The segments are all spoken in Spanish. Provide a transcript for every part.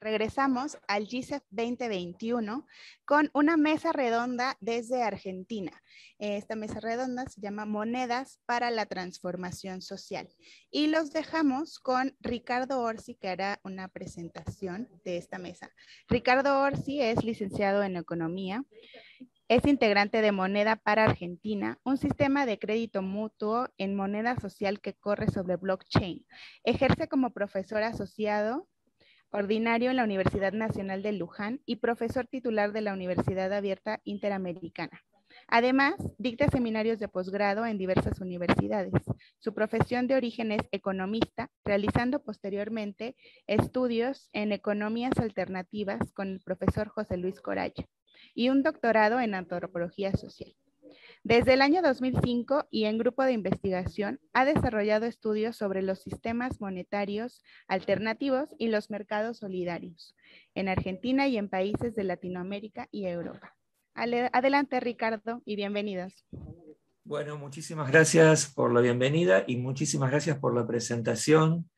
regresamos al GICEF 2021 con una mesa redonda desde Argentina. Esta mesa redonda se llama Monedas para la Transformación Social. Y los dejamos con Ricardo Orsi, que hará una presentación de esta mesa. Ricardo Orsi es licenciado en Economía. Es integrante de Moneda para Argentina, un sistema de crédito mutuo en moneda social que corre sobre blockchain. Ejerce como profesor asociado ordinario en la Universidad Nacional de Luján y profesor titular de la Universidad Abierta Interamericana. Además, dicta seminarios de posgrado en diversas universidades. Su profesión de origen es economista, realizando posteriormente estudios en economías alternativas con el profesor José Luis Coraya y un doctorado en antropología social. Desde el año 2005 y en grupo de investigación ha desarrollado estudios sobre los sistemas monetarios alternativos y los mercados solidarios en Argentina y en países de Latinoamérica y Europa. Adelante Ricardo y bienvenidos. Bueno, muchísimas gracias por la bienvenida y muchísimas gracias por la presentación.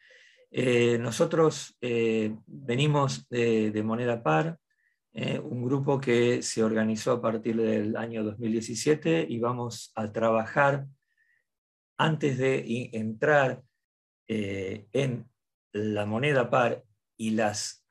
Eh, nosotros eh, venimos de Moneda Par, eh, un grupo que se organizó a partir del año 2017 y vamos a trabajar antes de entrar eh, en la moneda par y las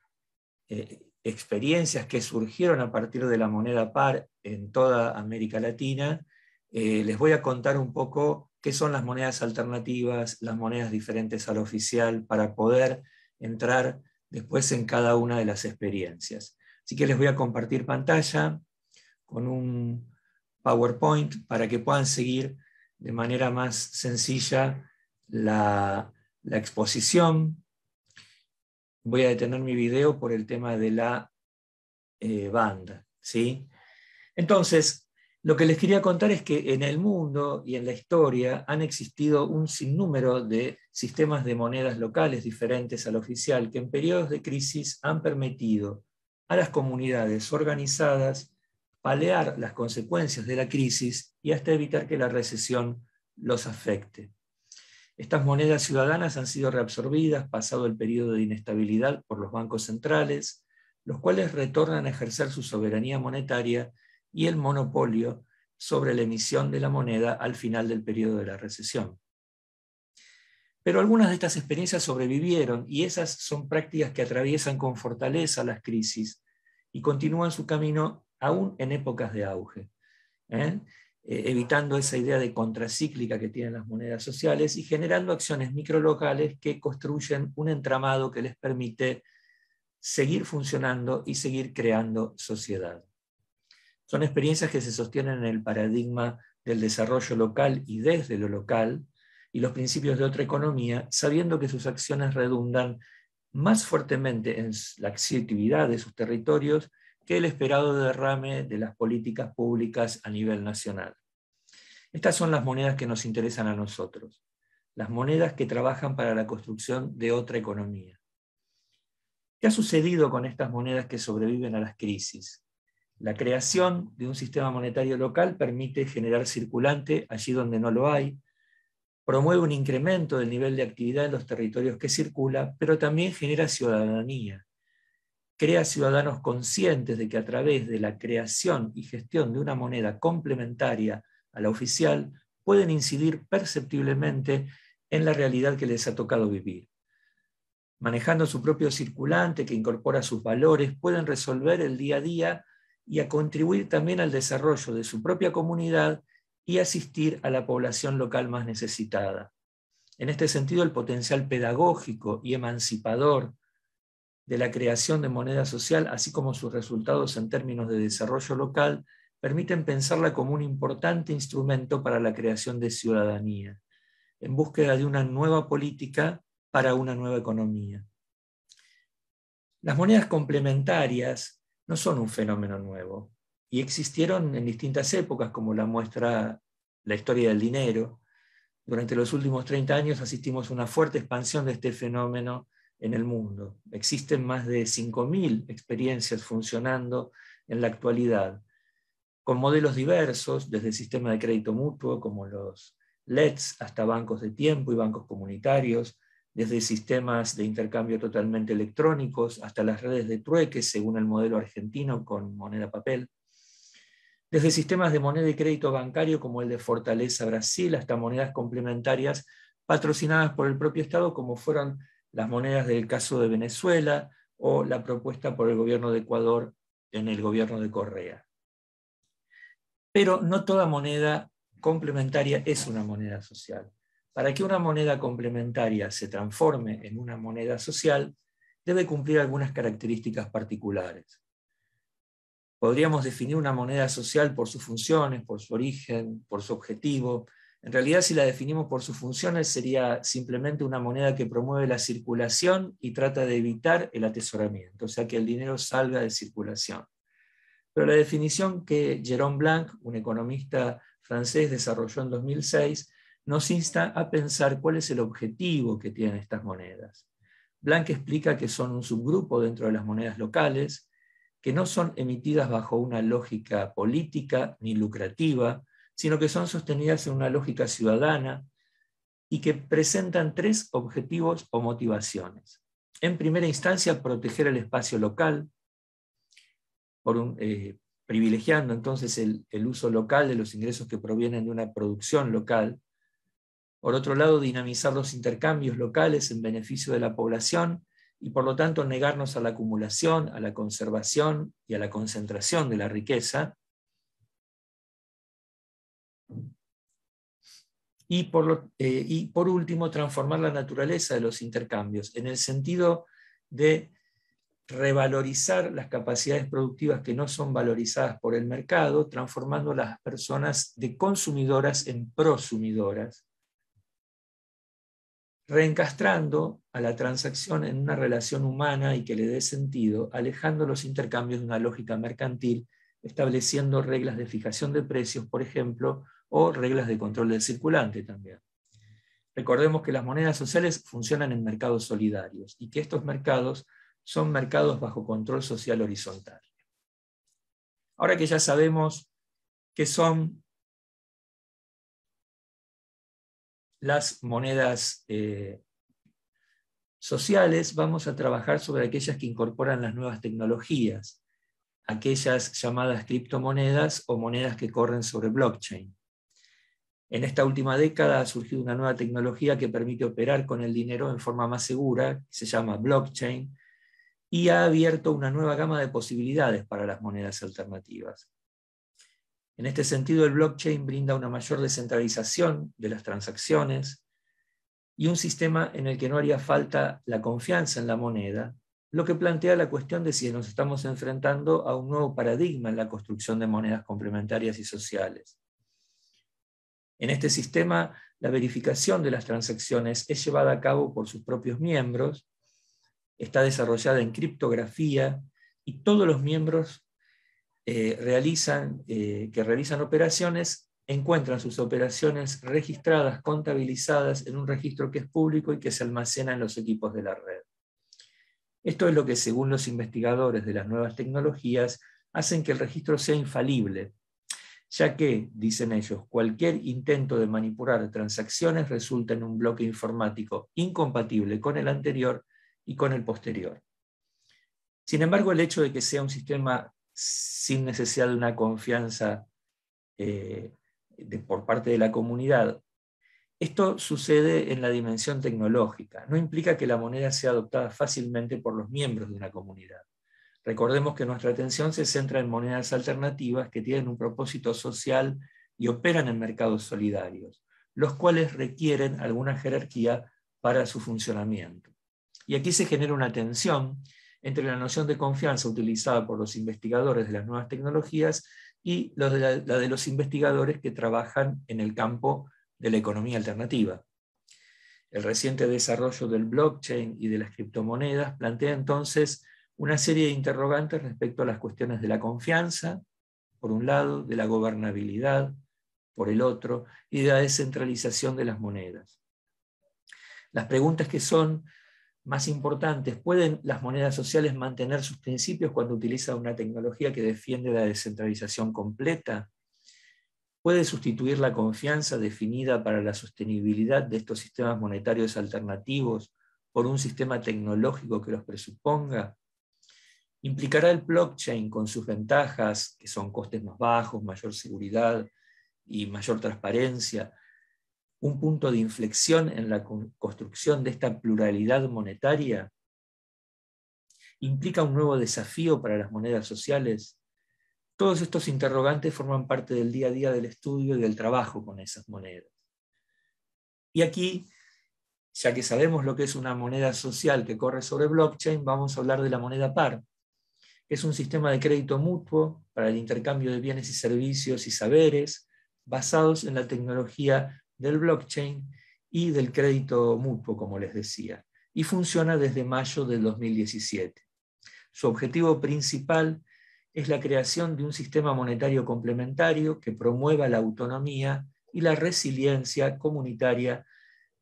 eh, experiencias que surgieron a partir de la moneda par en toda América Latina, les voy a contar un poco qué son las monedas alternativas, las monedas diferentes al oficial, para poder entrar después en cada una de las experiencias. Así que les voy a compartir pantalla con un PowerPoint para que puedan seguir de manera más sencilla la, exposición. Voy a detener mi video por el tema de la eh, banda. ¿sí? Entonces, lo que les quería contar es que en el mundo y en la historia han existido un sinnúmero de sistemas de monedas locales diferentes al oficial que en periodos de crisis han permitido a las comunidades organizadas palear las consecuencias de la crisis y hasta evitar que la recesión los afecte. Estas monedas ciudadanas han sido reabsorbidas pasado el periodo de inestabilidad por los bancos centrales, los cuales retornan a ejercer su soberanía monetaria y el monopolio sobre la emisión de la moneda al final del periodo de la recesión. Pero algunas de estas experiencias sobrevivieron y esas son prácticas que atraviesan con fortaleza las crisis y continúan su camino aún en épocas de auge, ¿eh? Eh, evitando esa idea de contracíclica que tienen las monedas sociales y generando acciones microlocales que construyen un entramado que les permite seguir funcionando y seguir creando sociedad. Son experiencias que se sostienen en el paradigma del desarrollo local y desde lo local, y los principios de otra economía, sabiendo que sus acciones redundan más fuertemente en la actividad de sus territorios que el esperado derrame de las políticas públicas a nivel nacional. Estas son las monedas que nos interesan a nosotros, las monedas que trabajan para la construcción de otra economía. ¿Qué ha sucedido con estas monedas que sobreviven a las crisis? La creación de un sistema monetario local permite generar circulante allí donde no lo hay, promueve un incremento del nivel de actividad en los territorios que circula, pero también genera ciudadanía. Crea ciudadanos conscientes de que a través de la creación y gestión de una moneda complementaria a la oficial pueden incidir perceptiblemente en la realidad que les ha tocado vivir. Manejando su propio circulante que incorpora sus valores, pueden resolver el día a día y a contribuir también al desarrollo de su propia comunidad y asistir a la población local más necesitada. En este sentido, el potencial pedagógico y emancipador de la creación de moneda social, así como sus resultados en términos de desarrollo local, permiten pensarla como un importante instrumento para la creación de ciudadanía, en búsqueda de una nueva política para una nueva economía. Las monedas complementarias no son un fenómeno nuevo y existieron en distintas épocas, como la muestra la historia del dinero. Durante los últimos 30 años asistimos a una fuerte expansión de este fenómeno en el mundo. Existen más de 5.000 experiencias funcionando en la actualidad, con modelos diversos, desde el sistema de crédito mutuo, como los LEDs, hasta bancos de tiempo y bancos comunitarios, desde sistemas de intercambio totalmente electrónicos hasta las redes de trueque según el modelo argentino con moneda papel, desde sistemas de moneda y crédito bancario como el de Fortaleza Brasil hasta monedas complementarias patrocinadas por el propio Estado como fueron las monedas del caso de Venezuela o la propuesta por el gobierno de Ecuador en el gobierno de Correa. Pero no toda moneda complementaria es una moneda social. Para que una moneda complementaria se transforme en una moneda social, debe cumplir algunas características particulares. Podríamos definir una moneda social por sus funciones, por su origen, por su objetivo. En realidad, si la definimos por sus funciones, sería simplemente una moneda que promueve la circulación y trata de evitar el atesoramiento, o sea, que el dinero salga de circulación. Pero la definición que Jérôme Blanc, un economista francés, desarrolló en 2006, nos insta a pensar cuál es el objetivo que tienen estas monedas. Blanc explica que son un subgrupo dentro de las monedas locales, que no son emitidas bajo una lógica política ni lucrativa, sino que son sostenidas en una lógica ciudadana y que presentan tres objetivos o motivaciones. En primera instancia, proteger el espacio local, eh, privilegiando entonces el uso local de los ingresos que provienen de una producción local, por otro lado, dinamizar los intercambios locales en beneficio de la población y por lo tanto negarnos a la acumulación, a la conservación y a la concentración de la riqueza. Y por, eh, y por último, transformar la naturaleza de los intercambios en el sentido de revalorizar las capacidades productivas que no son valorizadas por el mercado, transformando las personas de consumidoras en prosumidoras reencastrando a la transacción en una relación humana y que le dé sentido, alejando los intercambios de una lógica mercantil, estableciendo reglas de fijación de precios, por ejemplo, o reglas de control del circulante también. Recordemos que las monedas sociales funcionan en mercados solidarios y que estos mercados son mercados bajo control social horizontal. Ahora que ya sabemos qué son las monedas eh, sociales, vamos a trabajar sobre aquellas que incorporan las nuevas tecnologías, aquellas llamadas criptomonedas o monedas que corren sobre blockchain. En esta última década ha surgido una nueva tecnología que permite operar con el dinero en forma más segura, se llama blockchain, y ha abierto una nueva gama de posibilidades para las monedas alternativas. En este sentido, el blockchain brinda una mayor descentralización de las transacciones y un sistema en el que no haría falta la confianza en la moneda, lo que plantea la cuestión de si nos estamos enfrentando a un nuevo paradigma en la construcción de monedas complementarias y sociales. En este sistema, la verificación de las transacciones es llevada a cabo por sus propios miembros, está desarrollada en criptografía y todos los miembros eh, realizan, eh, que realizan operaciones encuentran sus operaciones registradas, contabilizadas en un registro que es público y que se almacena en los equipos de la red. Esto es lo que, según los investigadores de las nuevas tecnologías, hacen que el registro sea infalible, ya que, dicen ellos, cualquier intento de manipular transacciones resulta en un bloque informático incompatible con el anterior y con el posterior. Sin embargo, el hecho de que sea un sistema sin necesidad de una confianza eh, por parte de la comunidad. Esto sucede en la dimensión tecnológica. No implica que la moneda sea adoptada fácilmente por los miembros de una comunidad. Recordemos que nuestra atención se centra en monedas alternativas que tienen un propósito social y operan en mercados solidarios, los cuales requieren alguna jerarquía para su funcionamiento. Y aquí se genera una tensión entre la noción de confianza utilizada por los investigadores de las nuevas tecnologías y la de los investigadores que trabajan en el campo de la economía alternativa. El reciente desarrollo del blockchain y de las criptomonedas plantea entonces una serie de interrogantes respecto a las cuestiones de la confianza, por un lado, de la gobernabilidad, por el otro, y de la descentralización de las monedas. Las preguntas que son más importantes, ¿pueden las monedas sociales mantener sus principios cuando utilizan una tecnología que defiende la descentralización completa? ¿Puede sustituir la confianza definida para la sostenibilidad de estos sistemas monetarios alternativos por un sistema tecnológico que los presuponga? ¿Implicará el blockchain con sus ventajas, que son costes más bajos, mayor seguridad y mayor transparencia, un punto de inflexión en la construcción de esta pluralidad monetaria? ¿Implica un nuevo desafío para las monedas sociales? Todos estos interrogantes forman parte del día a día del estudio y del trabajo con esas monedas. Y aquí, ya que sabemos lo que es una moneda social que corre sobre blockchain, vamos a hablar de la moneda par, es un sistema de crédito mutuo para el intercambio de bienes y servicios y saberes basados en la tecnología del blockchain y del crédito mutuo, como les decía, y funciona desde mayo del 2017. Su objetivo principal es la creación de un sistema monetario complementario que promueva la autonomía y la resiliencia comunitaria,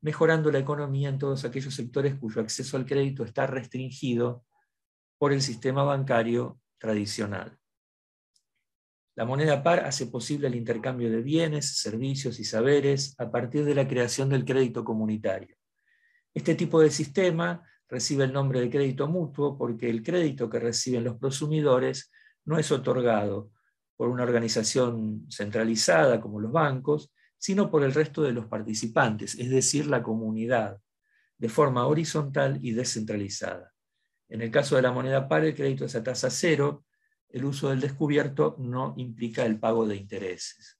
mejorando la economía en todos aquellos sectores cuyo acceso al crédito está restringido por el sistema bancario tradicional. La moneda par hace posible el intercambio de bienes, servicios y saberes a partir de la creación del crédito comunitario. Este tipo de sistema recibe el nombre de crédito mutuo porque el crédito que reciben los prosumidores no es otorgado por una organización centralizada como los bancos, sino por el resto de los participantes, es decir, la comunidad, de forma horizontal y descentralizada. En el caso de la moneda par, el crédito es a tasa cero, el uso del descubierto no implica el pago de intereses.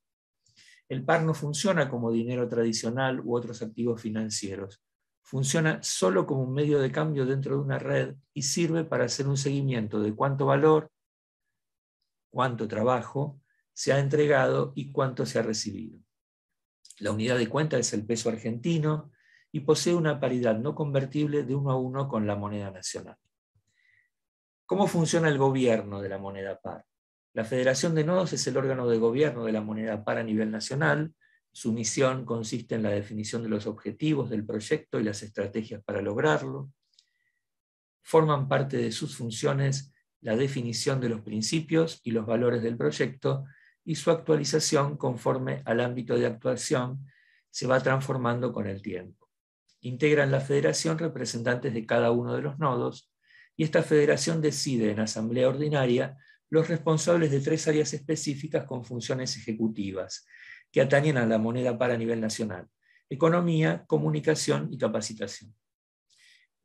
El par no funciona como dinero tradicional u otros activos financieros. Funciona solo como un medio de cambio dentro de una red y sirve para hacer un seguimiento de cuánto valor, cuánto trabajo se ha entregado y cuánto se ha recibido. La unidad de cuenta es el peso argentino y posee una paridad no convertible de uno a uno con la moneda nacional. ¿Cómo funciona el gobierno de la moneda par? La Federación de Nodos es el órgano de gobierno de la moneda par a nivel nacional. Su misión consiste en la definición de los objetivos del proyecto y las estrategias para lograrlo. Forman parte de sus funciones la definición de los principios y los valores del proyecto y su actualización conforme al ámbito de actuación se va transformando con el tiempo. Integran la federación representantes de cada uno de los nodos y esta federación decide en asamblea ordinaria los responsables de tres áreas específicas con funciones ejecutivas que atañen a la moneda para nivel nacional, economía, comunicación y capacitación.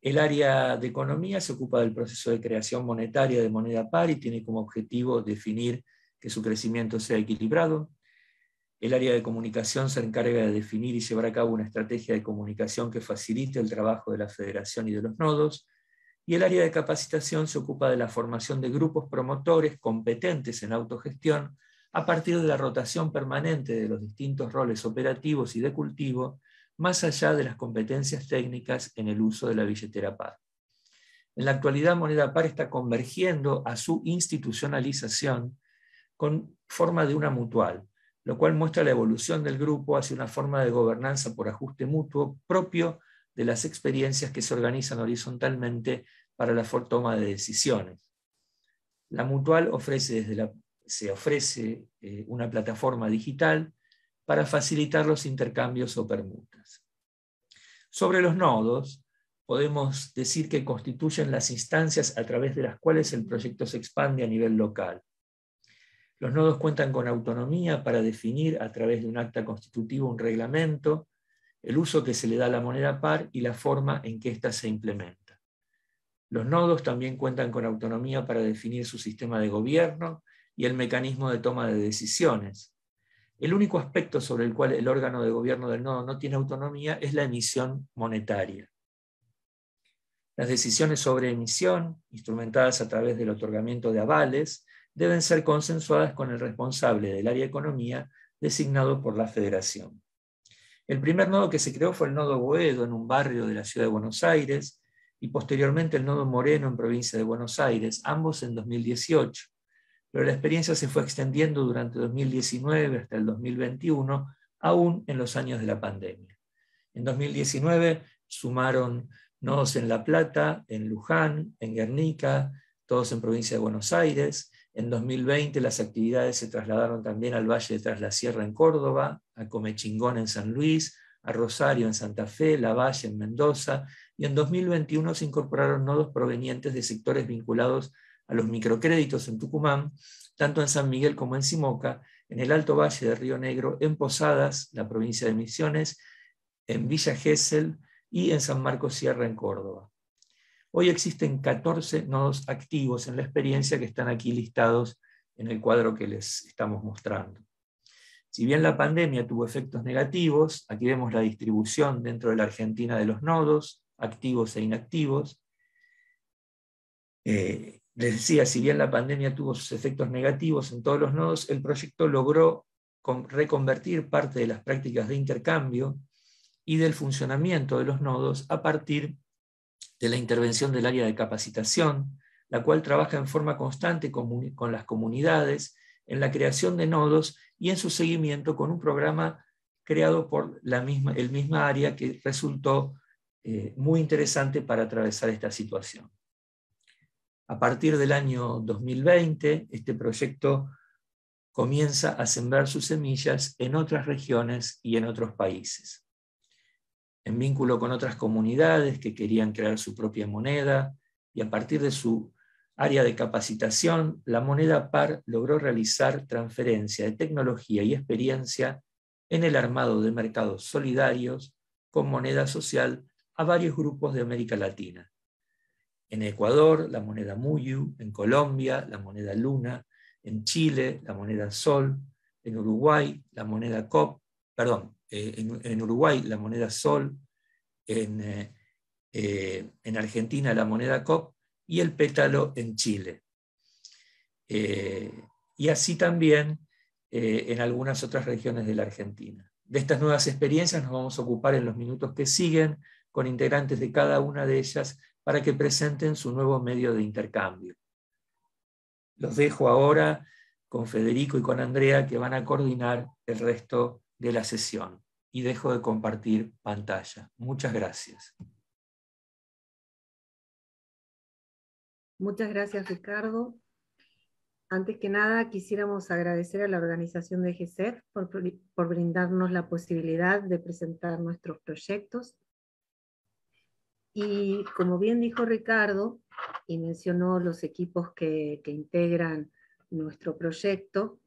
El área de economía se ocupa del proceso de creación monetaria de moneda par y tiene como objetivo definir que su crecimiento sea equilibrado. El área de comunicación se encarga de definir y llevar a cabo una estrategia de comunicación que facilite el trabajo de la federación y de los nodos y el área de capacitación se ocupa de la formación de grupos promotores competentes en autogestión a partir de la rotación permanente de los distintos roles operativos y de cultivo, más allá de las competencias técnicas en el uso de la billetera PAR. En la actualidad, Moneda Par está convergiendo a su institucionalización con forma de una mutual, lo cual muestra la evolución del grupo hacia una forma de gobernanza por ajuste mutuo propio de las experiencias que se organizan horizontalmente para la toma de decisiones. La mutual ofrece desde la, se ofrece eh, una plataforma digital para facilitar los intercambios o permutas. Sobre los nodos, podemos decir que constituyen las instancias a través de las cuales el proyecto se expande a nivel local. Los nodos cuentan con autonomía para definir a través de un acta constitutivo un reglamento el uso que se le da a la moneda par y la forma en que ésta se implementa. Los nodos también cuentan con autonomía para definir su sistema de gobierno y el mecanismo de toma de decisiones. El único aspecto sobre el cual el órgano de gobierno del nodo no tiene autonomía es la emisión monetaria. Las decisiones sobre emisión, instrumentadas a través del otorgamiento de avales, deben ser consensuadas con el responsable del área de economía designado por la federación. El primer nodo que se creó fue el nodo Boedo en un barrio de la ciudad de Buenos Aires y posteriormente el nodo Moreno en provincia de Buenos Aires, ambos en 2018. Pero la experiencia se fue extendiendo durante 2019 hasta el 2021, aún en los años de la pandemia. En 2019 sumaron nodos en La Plata, en Luján, en Guernica, todos en provincia de Buenos Aires, en 2020 las actividades se trasladaron también al Valle de Tras la Sierra en Córdoba, a Comechingón en San Luis, a Rosario en Santa Fe, La Valle en Mendoza, y en 2021 se incorporaron nodos provenientes de sectores vinculados a los microcréditos en Tucumán, tanto en San Miguel como en Simoca, en el Alto Valle de Río Negro, en Posadas, la provincia de Misiones, en Villa Gesell y en San Marcos Sierra, en Córdoba. Hoy existen 14 nodos activos en la experiencia que están aquí listados en el cuadro que les estamos mostrando. Si bien la pandemia tuvo efectos negativos, aquí vemos la distribución dentro de la Argentina de los nodos, activos e inactivos. Eh, les decía, si bien la pandemia tuvo sus efectos negativos en todos los nodos, el proyecto logró reconvertir parte de las prácticas de intercambio y del funcionamiento de los nodos a partir de la intervención del área de capacitación, la cual trabaja en forma constante con, las comunidades en la creación de nodos y en su seguimiento con un programa creado por la misma, el misma área que resultó eh, muy interesante para atravesar esta situación. A partir del año 2020, este proyecto comienza a sembrar sus semillas en otras regiones y en otros países. En vínculo con otras comunidades que querían crear su propia moneda y a partir de su área de capacitación, la moneda PAR logró realizar transferencia de tecnología y experiencia en el armado de mercados solidarios con moneda social a varios grupos de América Latina. En Ecuador, la moneda Muyu, en Colombia, la moneda Luna, en Chile, la moneda Sol, en Uruguay, la moneda COP, perdón, eh, en, Uruguay, la moneda Sol, en, eh, eh, en, Argentina, la moneda COP, y el pétalo en Chile. y así también en algunas otras regiones de la Argentina. De estas nuevas experiencias nos vamos a ocupar en los minutos que siguen con integrantes de cada una de ellas para que presenten su nuevo medio de intercambio. Los dejo ahora con Federico y con Andrea que van a coordinar el resto de la sesión y dejo de compartir pantalla. Muchas gracias. Muchas gracias, Ricardo. Antes que nada, quisiéramos agradecer a la organización de GESEF por, por brindarnos la posibilidad de presentar nuestros proyectos y como bien dijo Ricardo, y mencionó los equipos que, integran nuestro proyecto,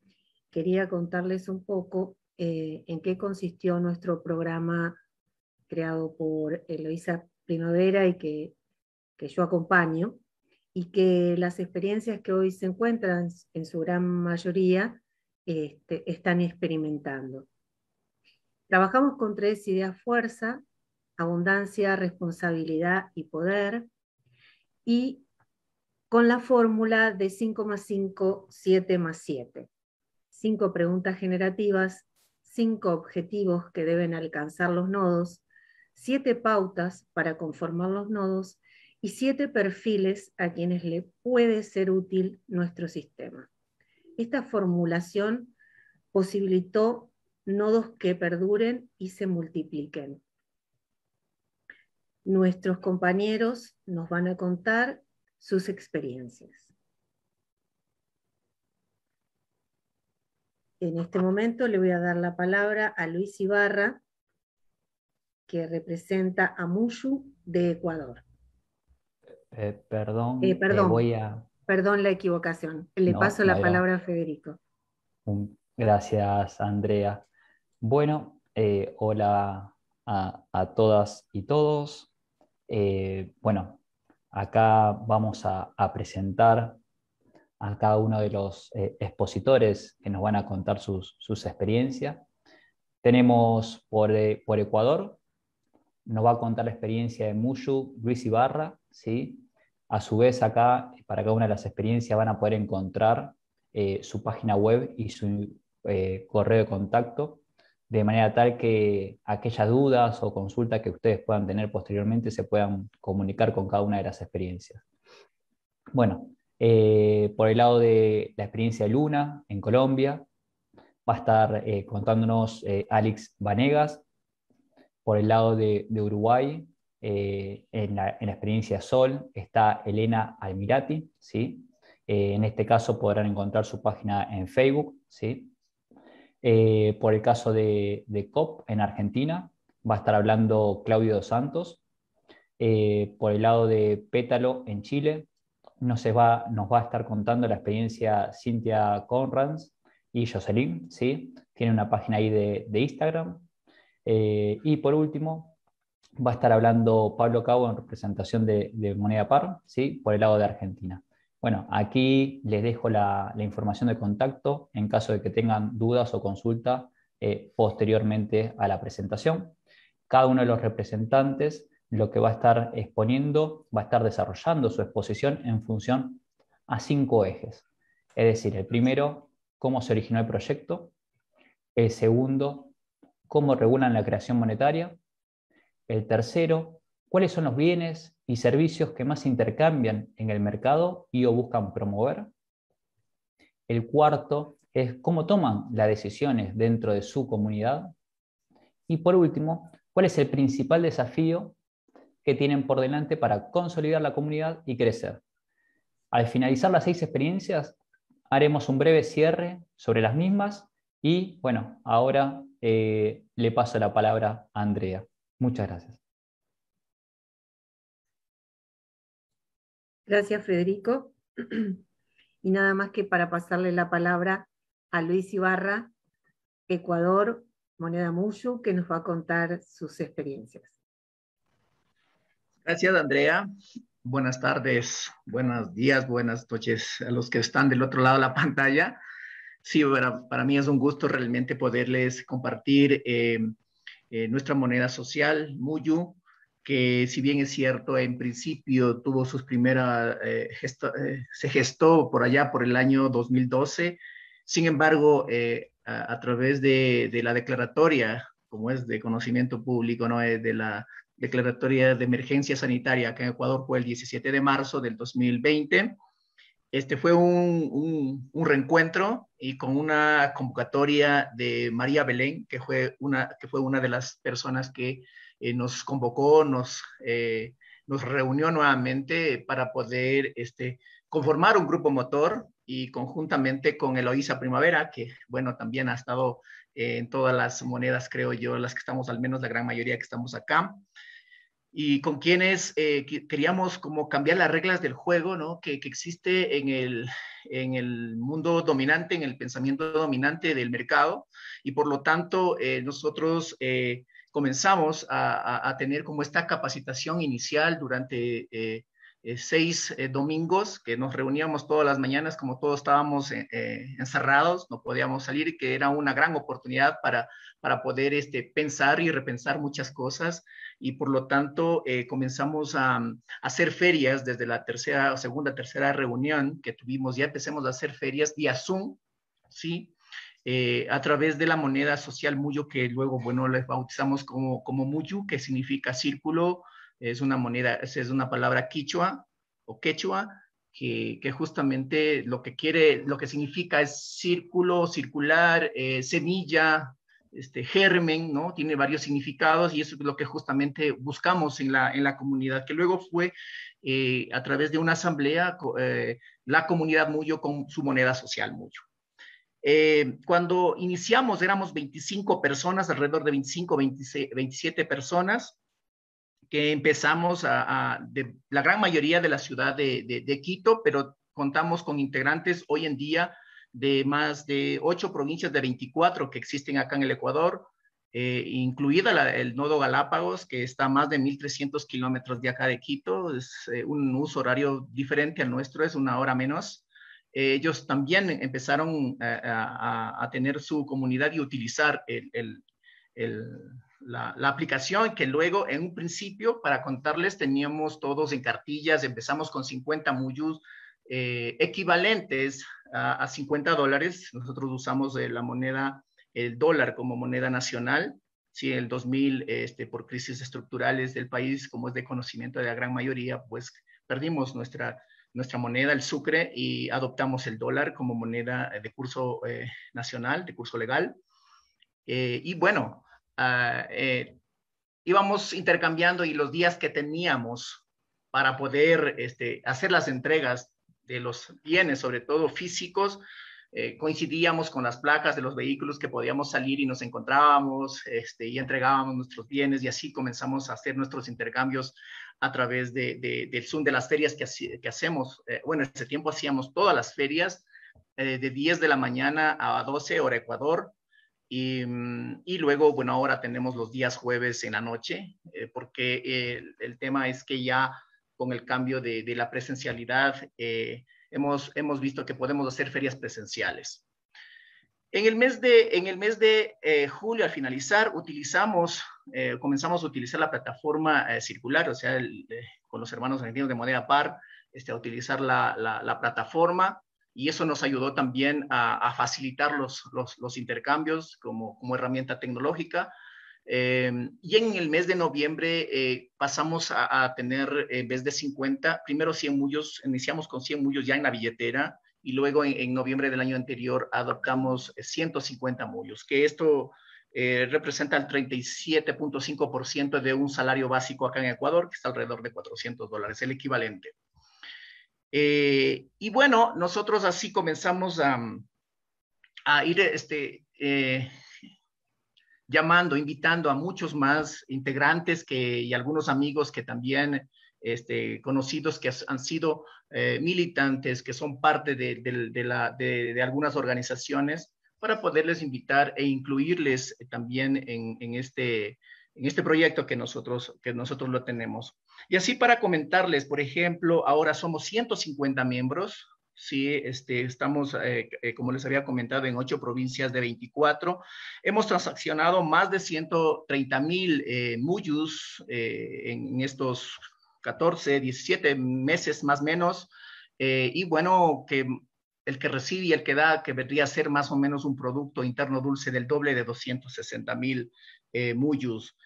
quería contarles un poco eh, en qué consistió nuestro programa creado por Eloisa Primavera y que, yo acompaño, y que las experiencias que hoy se encuentran en su gran mayoría este, están experimentando. Trabajamos con tres ideas fuerza abundancia, responsabilidad y poder, y con la fórmula de 5 más 5, 7 más 7. Cinco preguntas generativas, cinco objetivos que deben alcanzar los nodos, siete pautas para conformar los nodos y siete perfiles a quienes le puede ser útil nuestro sistema. Esta formulación posibilitó nodos que perduren y se multipliquen nuestros compañeros nos van a contar sus experiencias. En este momento le voy a dar la palabra a Luis Ibarra, que representa a Mushu de Ecuador. Eh, perdón, eh, perdón, voy a... perdón la equivocación. Le paso la palabra a Federico. Gracias, Andrea. Bueno, eh, hola a, todas y todos. Eh, bueno, acá vamos a, presentar a cada uno de los eh, expositores que nos van a contar sus, experiencias. Tenemos por, eh, por, Ecuador, nos va a contar la experiencia de Mushu, Luis Ibarra, ¿sí? A su vez acá, para cada una de las experiencias van a poder encontrar su página web y su correo de contacto de manera tal que aquellas dudas o consultas que ustedes puedan tener posteriormente se puedan comunicar con cada una de las experiencias. Bueno, eh, por el lado de la experiencia de Luna en Colombia, va a estar eh, contándonos eh, Alex Vanegas. Por el lado de, Uruguay, en la, en, la, experiencia Sol, está Elena Almirati. ¿sí? en este caso podrán encontrar su página en Facebook. ¿sí? Eh, por el caso de, COP en Argentina, va a estar hablando Claudio Santos. Eh, por el lado de Pétalo en Chile, nos va, nos va a estar contando la experiencia Cintia Conrans y Jocelyn, ¿sí? Tiene una página ahí de, Instagram. Eh, y por último, va a estar hablando Pablo Cabo en representación de, Moneda Par, ¿sí? Por el lado de Argentina. Bueno, aquí les dejo la, información de contacto en caso de que tengan dudas o consulta eh, posteriormente a la presentación. Cada uno de los representantes lo que va a estar exponiendo, va a estar desarrollando su exposición en función a cinco ejes. Es decir, el primero, cómo se originó el proyecto. El segundo, cómo regulan la creación monetaria. El tercero, cuáles son los bienes y servicios que más intercambian en el mercado y o buscan promover. El cuarto es cómo toman las decisiones dentro de su comunidad. Y por último, cuál es el principal desafío que tienen por delante para consolidar la comunidad y crecer. Al finalizar las seis experiencias, haremos un breve cierre sobre las mismas y bueno, ahora eh, le paso la palabra a Andrea. Muchas gracias. Gracias, Federico. Y nada más que para pasarle la palabra a Luis Ibarra, Ecuador, Moneda Muyu, que nos va a contar sus experiencias. Gracias, Andrea. Buenas tardes, buenos días, buenas noches a los que están del otro lado de la pantalla. Sí, para, mí es un gusto realmente poderles compartir eh, eh, nuestra moneda social, Muyu, que si bien es cierto, en principio tuvo sus primeras, eh, se gestó por allá por el año 2012, sin embargo, a, través de, la declaratoria, como es de conocimiento público, ¿no? de la declaratoria de emergencia sanitaria acá en Ecuador fue el 17 de marzo del 2020. Este fue un, un, reencuentro y con una convocatoria de María Belén, que fue una, que fue una de las personas que eh, nos convocó, nos, eh, nos reunió nuevamente para poder este, conformar un grupo motor y conjuntamente con Eloísa Primavera, que bueno, también ha estado eh, en todas las monedas, creo yo, las que estamos, al menos la gran mayoría que estamos acá y con quienes eh, queríamos como cambiar las reglas del juego, ¿no? Que, que, existe en el, en el mundo dominante, en el pensamiento dominante del mercado, y por lo tanto eh, nosotros comenzamos a, a, tener como esta capacitación inicial durante seis domingos, que nos reuníamos todas las mañanas, como todos estábamos encerrados, no podíamos salir, que era una gran oportunidad para, para poder este, pensar y repensar muchas cosas y por lo tanto eh, comenzamos a, hacer ferias desde la tercera segunda, tercera reunión que tuvimos, ya empecemos a hacer ferias vía Zoom, ¿sí? Eh, a través de la moneda social Muyo, que luego, bueno, les bautizamos como, como Muyu, que significa círculo, es una moneda, es una palabra quichua o quechua, que, que, justamente lo que quiere, lo que significa es círculo, circular, eh, semilla, este, germen, ¿no? Tiene varios significados y eso es lo que justamente buscamos en la, en la comunidad, que luego fue eh, a través de una asamblea, eh, la comunidad Muyo con su moneda social Muyo. Cuando iniciamos éramos 25 personas, alrededor de 25, 27 personas, que empezamos a, de la gran mayoría de la ciudad de, de, de Quito, pero contamos con integrantes hoy en día de más de ocho provincias de 24 que existen acá en el Ecuador, eh, incluida el nodo Galápagos, que está a más de 1.300 kilómetros de acá de Quito, es eh, un uso horario diferente al nuestro, es una hora menos. Eh, ellos también empezaron a, tener su comunidad y utilizar la, aplicación que luego en un principio, para contarles, teníamos todos en cartillas, empezamos con 50 muyus equivalentes a, 50 dólares. Nosotros usamos eh, la moneda, el dólar como moneda nacional. Si en el 2000, este, por crisis estructurales del país, como es de conocimiento de la gran mayoría, pues perdimos nuestra, nuestra moneda, el sucre, y adoptamos el dólar como moneda de curso eh, nacional, de curso legal. Eh, y bueno, ah, íbamos intercambiando y los días que teníamos para poder este, hacer las entregas de los bienes, sobre todo físicos, eh, coincidíamos con las placas de los vehículos que podíamos salir y nos encontrábamos este, y entregábamos nuestros bienes y así comenzamos a hacer nuestros intercambios a través de, del Zoom de las ferias que, que hacemos. Eh, bueno, en ese tiempo hacíamos todas las ferias eh, de 10 de la mañana a 12 hora Ecuador y, mm, y, luego, bueno, ahora tenemos los días jueves en la noche porque el, tema es que ya con el cambio de, de la presencialidad hemos, hemos visto que podemos hacer ferias presenciales. En el mes de, en el mes de eh, julio, al finalizar, utilizamos, eh, comenzamos a utilizar la plataforma eh, circular, o sea, con los hermanos argentinos de Moneda Par, este, a utilizar la, la, plataforma y eso nos ayudó también a, facilitar los, intercambios como, herramienta tecnológica. y en el mes de noviembre pasamos a, tener, en vez de 50, primero 100 mullos, iniciamos con 100 mullos ya en la billetera y luego en, noviembre del año anterior adoptamos 150 mullos, que esto eh, representa el 37.5% de un salario básico acá en Ecuador, que está alrededor de 400 dólares, el equivalente. Eh, y bueno, nosotros así comenzamos a, a ir este, eh, llamando, invitando a muchos más integrantes que, y algunos amigos que también, este, conocidos que han sido eh, militantes, que son parte de, de, la, de, algunas organizaciones, para poderles invitar e incluirles también en, en, este, en este proyecto que nosotros, que nosotros lo tenemos. Y así para comentarles, por ejemplo, ahora somos 150 miembros, Sí, este, estamos, eh, eh, como les había comentado, en ocho provincias de 24. Hemos transaccionado más de 130 mil eh, muyus eh, en estos 14, 17 meses más o menos. y bueno, que el que recibe y el que da, que vendría a ser más o menos un Producto Interno Dulce del doble de 260 mil muyus.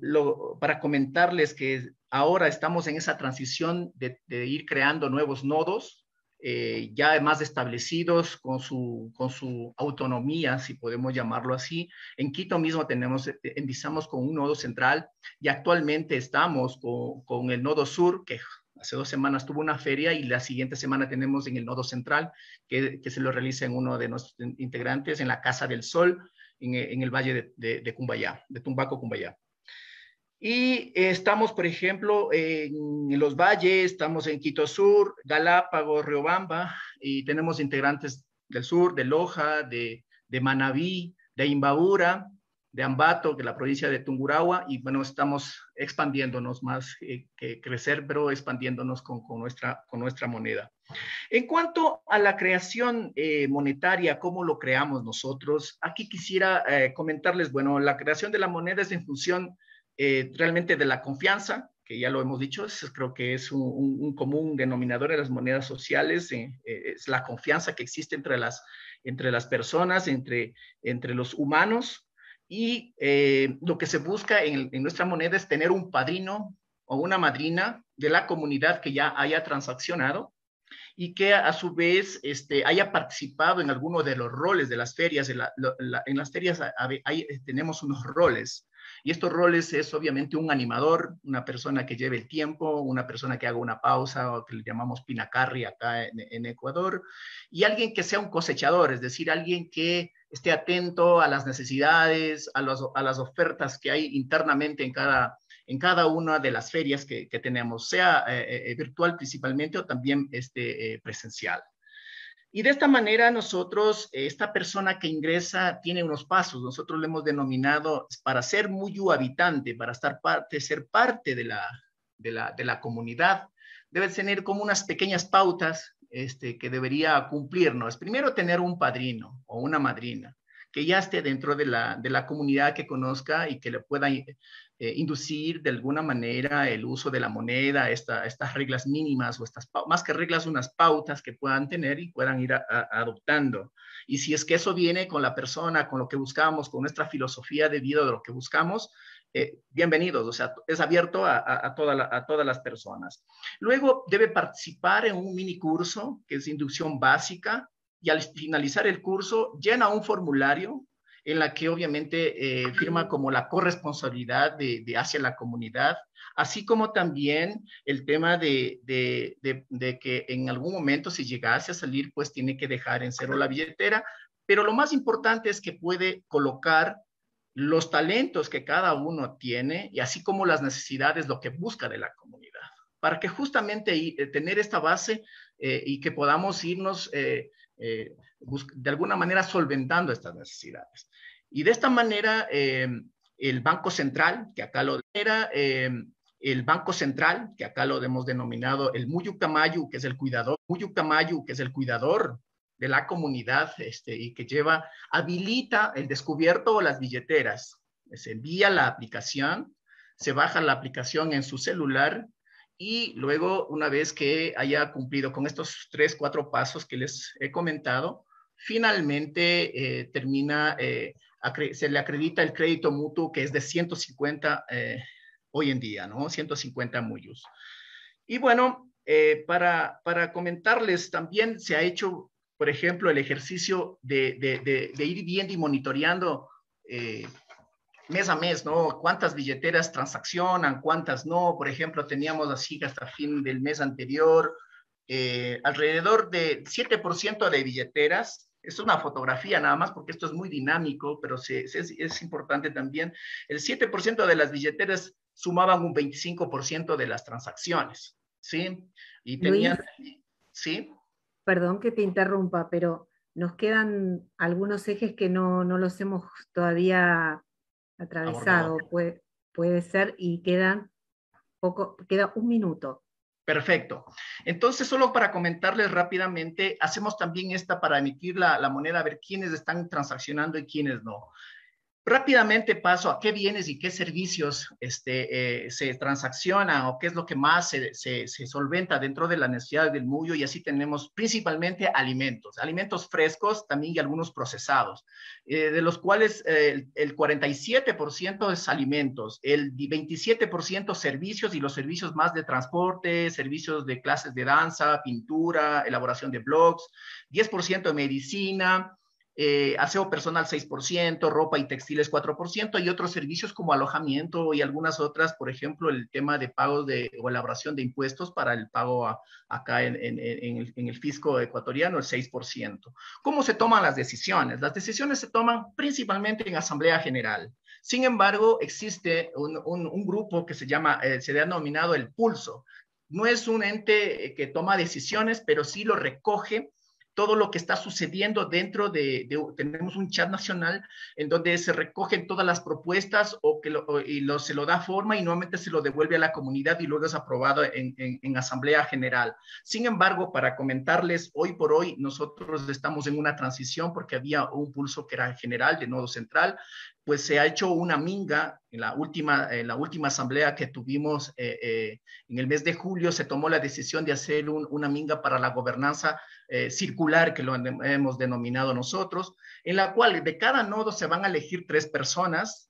Lo, para comentarles que ahora estamos en esa transición de, de ir creando nuevos nodos, eh, ya más establecidos con su, con su autonomía, si podemos llamarlo así. En Quito mismo tenemos, eh, empezamos con un nodo central y actualmente estamos con, con, el nodo sur, que hace dos semanas tuvo una feria y la siguiente semana tenemos en el nodo central, que, que se lo realiza en uno de nuestros integrantes, en la Casa del Sol, en, en el Valle de, de, de Cumbayá, de Tumbaco, Cumbayá. Y estamos, por ejemplo, en los valles, estamos en Quito Sur, Galápagos, Riobamba, y tenemos integrantes del sur, de Loja, de, de Manabí, de Imbabura, de Ambato, que la provincia de Tungurahua, y bueno, estamos expandiéndonos más eh, que crecer, pero expandiéndonos con, con, nuestra, con nuestra moneda. En cuanto a la creación eh, monetaria, cómo lo creamos nosotros, aquí quisiera eh, comentarles, bueno, la creación de la moneda es en función eh, realmente de la confianza, que ya lo hemos dicho, creo que es un, común denominador de las monedas sociales, eh, eh, es la confianza que existe entre las, entre las personas, entre, entre los humanos, y lo que se busca en, en, nuestra moneda es tener un padrino o una madrina de la comunidad que ya haya transaccionado y que a su vez este, haya participado en alguno de los roles de las ferias. En, en las ferias hay, tenemos unos roles y estos roles es obviamente un animador, una persona que lleve el tiempo, una persona que haga una pausa o que le llamamos pinacarri acá en, Ecuador, y alguien que sea un cosechador, es decir, alguien que esté atento a las necesidades, a, a las ofertas que hay internamente en cada, en cada una de las ferias que, que tenemos, sea eh, eh, virtual principalmente o también este, eh, presencial. Y de esta manera nosotros, esta persona que ingresa tiene unos pasos, nosotros le hemos denominado para ser muy habitante, para estar parte, ser parte de la, de la, de la comunidad, debe tener como unas pequeñas pautas este, que debería cumplirnos. Primero, tener un padrino o una madrina que ya esté dentro de la, de la comunidad que conozca y que le pueda eh, inducir de alguna manera el uso de la moneda, estas reglas mínimas o estas, más que reglas, unas pautas que puedan tener y puedan ir adoptando. Y si es que eso viene con la persona, con lo que buscamos, con nuestra filosofía de vida de lo que buscamos, eh, bienvenidos, o sea, es abierto a, a, a todas las personas. Luego debe participar en un mini curso que es inducción básica y al finalizar el curso llena un formulario en la que obviamente eh, firma como la corresponsabilidad de, hacia la comunidad, así como también el tema de, de, que en algún momento si llegase a salir, pues tiene que dejar en cero la billetera, pero lo más importante es que puede colocar los talentos que cada uno tiene y así como las necesidades, lo que busca de la comunidad, para que justamente eh, tener esta base eh, y que podamos irnos de alguna manera solventando estas necesidades. Y de esta manera, eh, el Banco Central, que acá lo era, eh, el Banco Central, que acá lo hemos denominado el Muyucamayu, que es el cuidador, Muyucamayu, que es el cuidador de la comunidad este, y que lleva, habilita el descubierto o las billeteras. Se envía la aplicación, se baja la aplicación en su celular y luego, una vez que haya cumplido con estos tres, cuatro pasos que les he comentado, finalmente eh, termina se le acredita el crédito mutuo que es de 150 eh, hoy en día, ¿no? 150 muyus. Y bueno, eh, para, para comentarles, también se ha hecho, por ejemplo, el ejercicio de, de, de, ir viendo y monitoreando eh, mes a mes, ¿no? Cuántas billeteras transaccionan, cuántas no. Por ejemplo, teníamos así hasta fin del mes anterior, alrededor de 7% de billeteras es una fotografía nada más porque esto es muy dinámico, pero es, importante también. El 7% de las billeteras sumaban un 25% de las transacciones, ¿sí? Y tenían, ¿sí? Perdón que te interrumpa, pero nos quedan algunos ejes que no, los hemos todavía atravesado, puede, puede ser, y quedan poco, queda un minuto. Perfecto. Entonces, solo para comentarles rápidamente, hacemos también esta para emitir la, la, moneda, ver quiénes están transaccionando y quiénes no. Rápidamente paso a qué bienes y qué servicios este, eh, se transaccionan o qué es lo que más se, se, solventa dentro de la necesidad del muyo y así tenemos principalmente alimentos, alimentos frescos también y algunos procesados, eh, de los cuales eh, el 47% es alimentos, el 27% servicios y los servicios más de transporte, servicios de clases de danza, pintura, elaboración de blogs, 10% de medicina, eh, aseo personal 6%, ropa y textiles 4% y otros servicios como alojamiento y algunas otras, por ejemplo, el tema de pago de, o elaboración de impuestos para el pago acá en, el, fisco ecuatoriano, el 6%. ¿Cómo se toman las decisiones? Las decisiones se toman principalmente en Asamblea General. Sin embargo, existe un, grupo que se llama, eh, se ha denominado el pulso. No es un ente que toma decisiones, pero sí lo recoge todo lo que está sucediendo dentro de, tenemos un chat nacional en donde se recogen todas las propuestas o que y lo, se lo da forma y nuevamente se lo devuelve a la comunidad y luego es aprobado en, en, Asamblea General. Sin embargo, para comentarles, hoy por hoy nosotros estamos en una transición porque había un pulso que era general de nodo central, pues se ha hecho una minga en la última, la última asamblea que tuvimos eh, eh, en el mes de julio, se tomó la decisión de hacer una minga para la gobernanza eh, circular, que lo hemos denominado nosotros, en la cual de cada nodo se van a elegir tres personas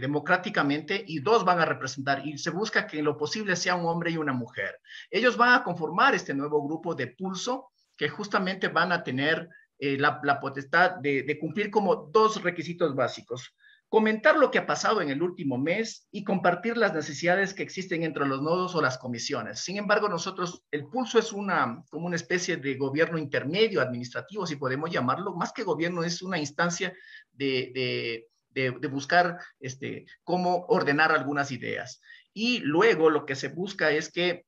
democráticamente y dos van a representar y se busca que en lo posible sea un hombre y una mujer. Ellos van a conformar este nuevo grupo de pulso que justamente van a tener la, potestad de, cumplir como dos requisitos básicos comentar lo que ha pasado en el último mes y compartir las necesidades que existen entre los nodos o las comisiones. Sin embargo, nosotros, el pulso es una, como una especie de gobierno intermedio administrativo, si podemos llamarlo, más que gobierno, es una instancia de, de, de buscar este, cómo ordenar algunas ideas. Y luego lo que se busca es que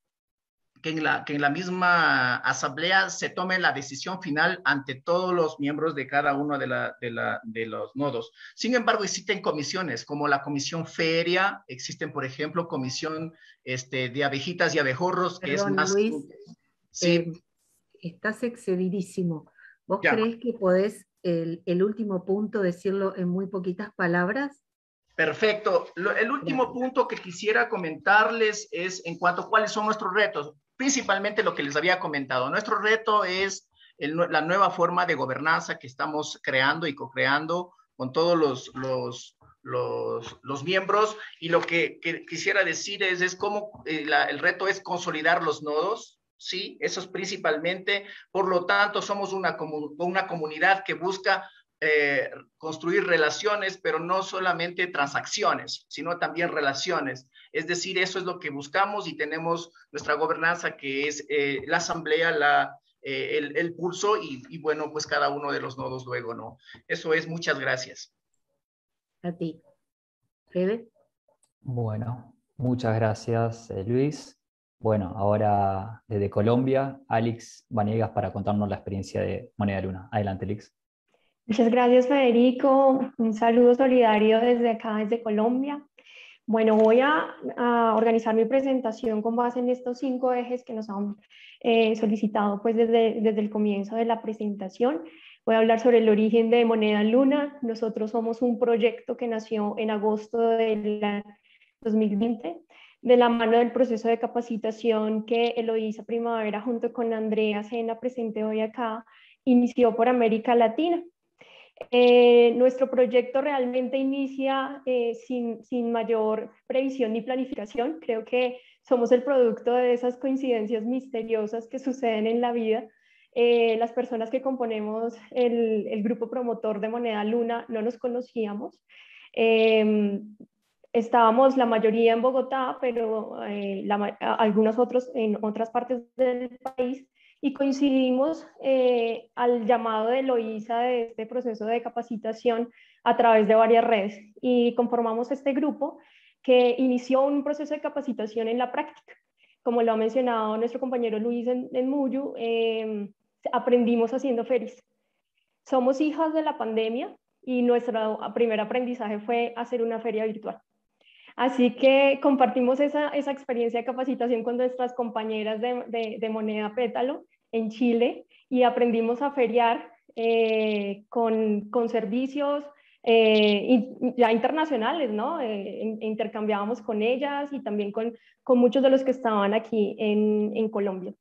que en, la, que en la misma asamblea se tome la decisión final ante todos los miembros de cada uno de, la, de, la, de los nodos. Sin embargo, existen comisiones como la comisión feria, existen, por ejemplo, comisión este, de abejitas y abejorros, que es más... Luis, sí. Eh, estás excedidísimo. ¿Vos crees que podés el, el, último punto decirlo en muy poquitas palabras? Perfecto. el último punto que quisiera comentarles es en cuanto a cuáles son nuestros retos principalmente lo que les había comentado. Nuestro reto es la nueva forma de gobernanza que estamos creando y co-creando con todos los, los, los, los, miembros. Y lo que, quisiera decir es, es cómo eh, el reto es consolidar los nodos, ¿sí? Eso es principalmente. Por lo tanto, somos una, una comunidad que busca eh, construir relaciones, pero no solamente transacciones, sino también relaciones. Es decir, eso es lo que buscamos y tenemos nuestra gobernanza, que es eh, la asamblea, la, eh, el, pulso y, y, bueno, pues cada uno de los nodos luego, ¿no? Eso es, muchas gracias. A ti. Fede. Bueno, muchas gracias, Luis. Bueno, ahora desde Colombia, Alex Vanegas para contarnos la experiencia de Moneda Luna. Adelante, Alex. Muchas gracias, Federico. Un saludo solidario desde acá, desde Colombia. Bueno, voy a, organizar mi presentación con base en estos cinco ejes que nos han eh, solicitado pues desde, desde el comienzo de la presentación. Voy a hablar sobre el origen de Moneda Luna. Nosotros somos un proyecto que nació en agosto del 2020 de la mano del proceso de capacitación que Eloísa Primavera junto con Andrea Sena presente hoy acá inició por América Latina. Eh, nuestro proyecto realmente inicia eh, sin, sin, mayor previsión ni planificación. Creo que somos el producto de esas coincidencias misteriosas que suceden en la vida. Eh, las personas que componemos el, el, grupo promotor de Moneda Luna no nos conocíamos. Em, estábamos la mayoría en Bogotá, pero algunos otros en otras partes del país y coincidimos eh, al llamado de Loisa de este proceso de capacitación a través de varias redes y conformamos este grupo que inició un proceso de capacitación en la práctica. Como lo ha mencionado nuestro compañero Luis en, Muyu, em, aprendimos haciendo ferias. Somos hijas de la pandemia y nuestro primer aprendizaje fue hacer una feria virtual. Así que compartimos esa, esa experiencia de capacitación con nuestras compañeras de, de, Moneda Pétalo en Chile y aprendimos a feriar eh, con, con, servicios eh, ya internacionales, ¿no? Eh, intercambiábamos con ellas y también con, con, muchos de los que estaban aquí en, en Colombia.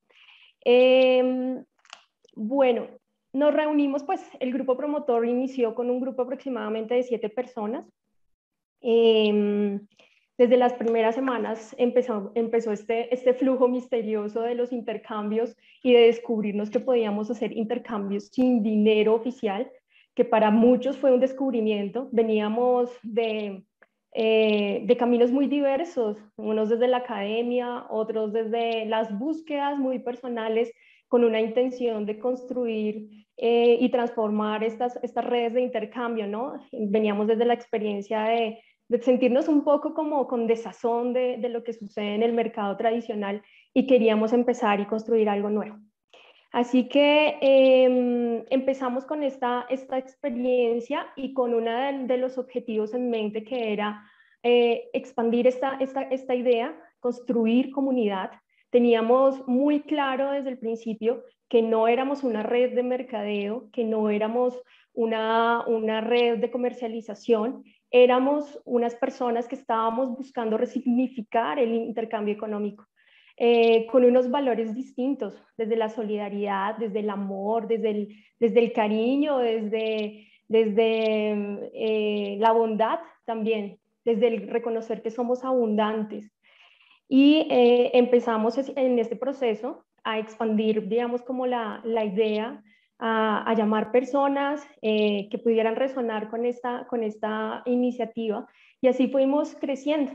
Em, bueno, nos reunimos, pues el grupo promotor inició con un grupo aproximadamente de siete personas. Desde las primeras semanas empezó, este, este flujo misterioso de los intercambios y de descubrirnos que podíamos hacer intercambios sin dinero oficial, que para muchos fue un descubrimiento. Veníamos de, eh, caminos muy diversos, unos desde la academia, otros desde las búsquedas muy personales con una intención de construir eh, y transformar estas, estas redes de intercambio, ¿no? Veníamos desde la experiencia de de sentirnos un poco como con desazón de, de, lo que sucede en el mercado tradicional y queríamos empezar y construir algo nuevo. Así que em, empezamos con esta, esta experiencia y con uno de, los objetivos en mente que era eh, expandir esta, esta, esta idea, construir comunidad. Teníamos muy claro desde el principio que no éramos una red de mercadeo, que no éramos una, una red de comercialización, éramos unas personas que estábamos buscando resignificar el intercambio económico. Eh, con unos valores distintos, desde la solidaridad, desde el amor, desde el, desde el cariño, desde, desde eh, la bondad también, desde el reconocer que somos abundantes. Y eh, empezamos en este proceso a expandir, digamos, como la, la idea a, llamar personas eh, que pudieran resonar con esta, con esta iniciativa y así fuimos creciendo.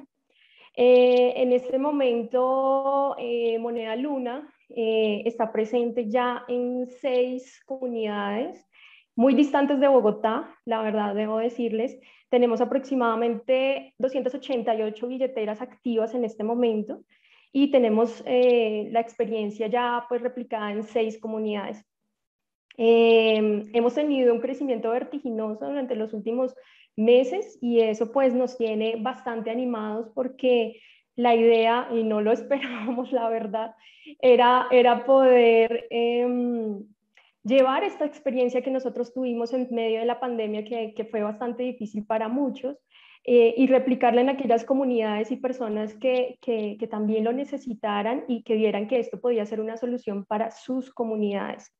Eh, en este momento, eh, Moneda Luna está presente ya en seis comunidades muy distantes de Bogotá, la verdad debo decirles. Tenemos aproximadamente 288 billeteras activas en este momento y tenemos la experiencia ya pues replicada en seis comunidades. Em, hemos tenido un crecimiento vertiginoso durante los últimos meses y eso pues nos tiene bastante animados porque la idea, y no lo esperábamos la verdad, era, era poder em, llevar esta experiencia que nosotros tuvimos en medio de la pandemia, que, que fue bastante difícil para muchos, eh, y replicarla en aquellas comunidades y personas que, que, que también lo necesitaran y que vieran que esto podía ser una solución para sus comunidades.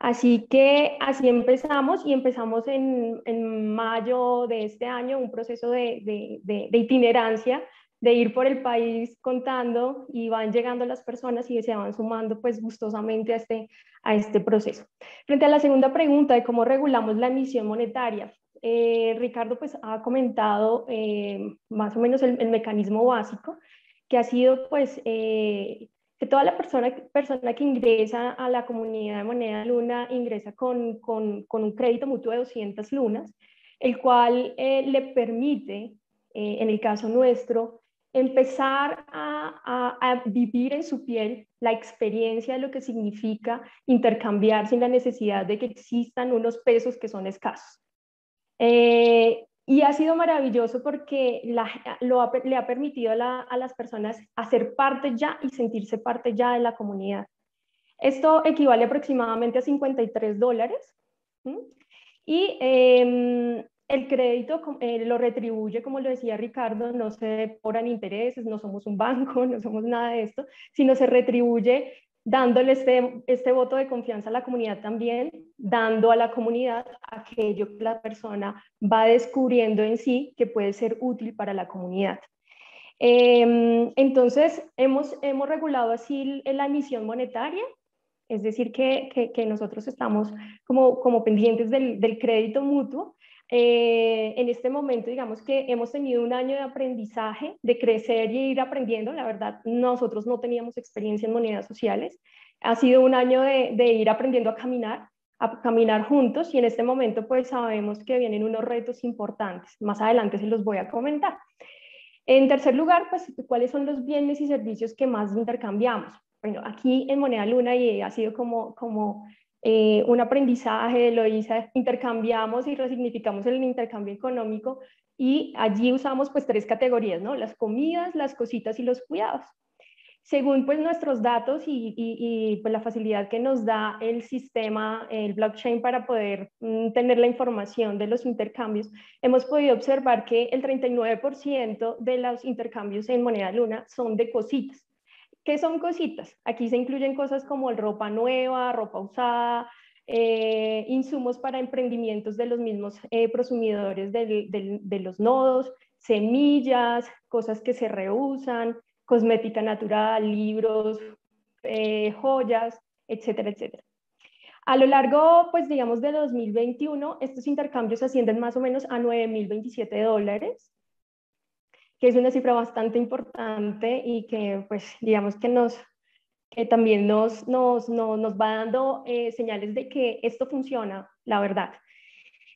Así que así empezamos y empezamos en, mayo de este año un proceso de, itinerancia de ir por el país contando y van llegando las personas y se van sumando pues gustosamente a este, a este proceso. Frente a la segunda pregunta de cómo regulamos la emisión monetaria, eh, Ricardo pues ha comentado eh, más o menos el, mecanismo básico que ha sido pues eh, que toda la persona, persona que ingresa a la comunidad de moneda luna ingresa con, con, con un crédito mutuo de 200 lunas, el cual le permite, en el caso nuestro, empezar a, a, vivir en su piel la experiencia de lo que significa intercambiar sin la necesidad de que existan unos pesos que son escasos. Eh, y ha sido maravilloso porque lo le ha permitido a, las personas hacer parte ya y sentirse parte ya de la comunidad. Esto equivale aproximadamente a 53 dólares. Y em, el crédito eh, lo retribuye, como lo decía Ricardo, no se cobran intereses, no somos un banco, no somos nada de esto, sino se retribuye dándole este, este voto de confianza a la comunidad también, dando a la comunidad aquello que la persona va descubriendo en sí que puede ser útil para la comunidad. Em, entonces, hemos, hemos regulado así la emisión monetaria, es decir, que, que, nosotros estamos como, como pendientes del, del crédito mutuo, eh, en este momento, digamos que hemos tenido un año de aprendizaje, de crecer y ir aprendiendo. La verdad, nosotros no teníamos experiencia en monedas sociales. Ha sido un año de, ir aprendiendo a caminar, a caminar juntos y en este momento pues sabemos que vienen unos retos importantes. Más adelante se los voy a comentar. En tercer lugar, pues, ¿cuáles son los bienes y servicios que más intercambiamos? Bueno, aquí en Moneda Luna y ha sido como, como eh, un aprendizaje lo hice, intercambiamos y resignificamos el intercambio económico y allí usamos pues tres categorías, ¿no? Las comidas, las cositas y los cuidados. Según pues nuestros datos y, y, pues la facilidad que nos da el sistema, el blockchain para poder mm, tener la información de los intercambios, hemos podido observar que el 39% de los intercambios en moneda luna son de cositas. ¿Qué son cositas? Aquí se incluyen cosas como ropa nueva, ropa usada, eh, insumos para emprendimientos de los mismos eh, prosumidores de los nodos, semillas, cosas que se reusan, cosmética natural, libros, eh, joyas, etcétera, etcétera. A lo largo, pues digamos, de 2021, estos intercambios ascienden más o menos a 9.027 dólares que es una cifra bastante importante y que pues digamos que nos que también nos, nos, nos, va dando eh, señales de que esto funciona, la verdad.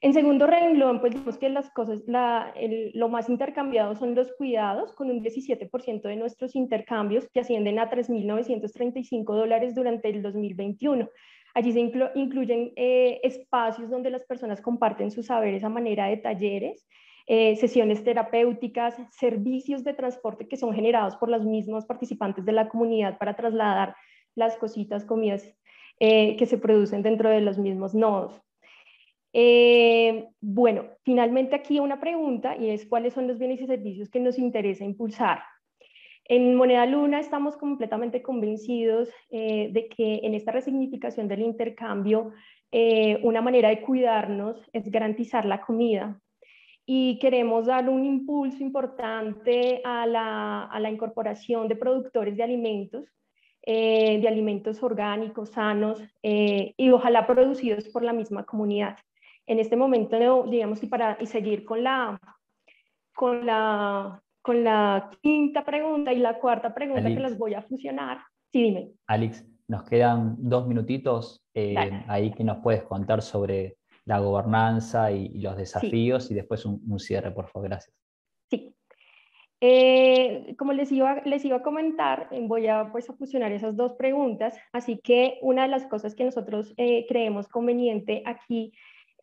En segundo renglón, pues digamos que las cosas, la, lo más intercambiado son los cuidados, con un 17% de nuestros intercambios que ascienden a 3.935 dólares durante el 2021. Allí se incluyen eh, espacios donde las personas comparten sus saberes a manera de talleres, eh, sesiones terapéuticas, servicios de transporte que son generados por los mismos participantes de la comunidad para trasladar las cositas, comidas eh, que se producen dentro de los mismos nodos. Eh, bueno, finalmente aquí una pregunta y es cuáles son los bienes y servicios que nos interesa impulsar. En Moneda Luna estamos completamente convencidos de que en esta resignificación del intercambio, una manera de cuidarnos es garantizar la comida, y queremos dar un impulso importante a la, a la incorporación de productores de alimentos, eh, de alimentos orgánicos, sanos eh, y ojalá producidos por la misma comunidad. En este momento, digamos, y para y seguir con la, con, la, con la quinta pregunta y la cuarta pregunta que las voy a fusionar. Sí, dime. Alex, nos quedan dos minutitos eh, ahí que nos puedes contar sobre la gobernanza y, los desafíos y después un, cierre, por favor, gracias. Sí. Eh, como les iba, les iba a comentar, voy a, pues, a fusionar esas dos preguntas, así que una de las cosas que nosotros eh, creemos conveniente aquí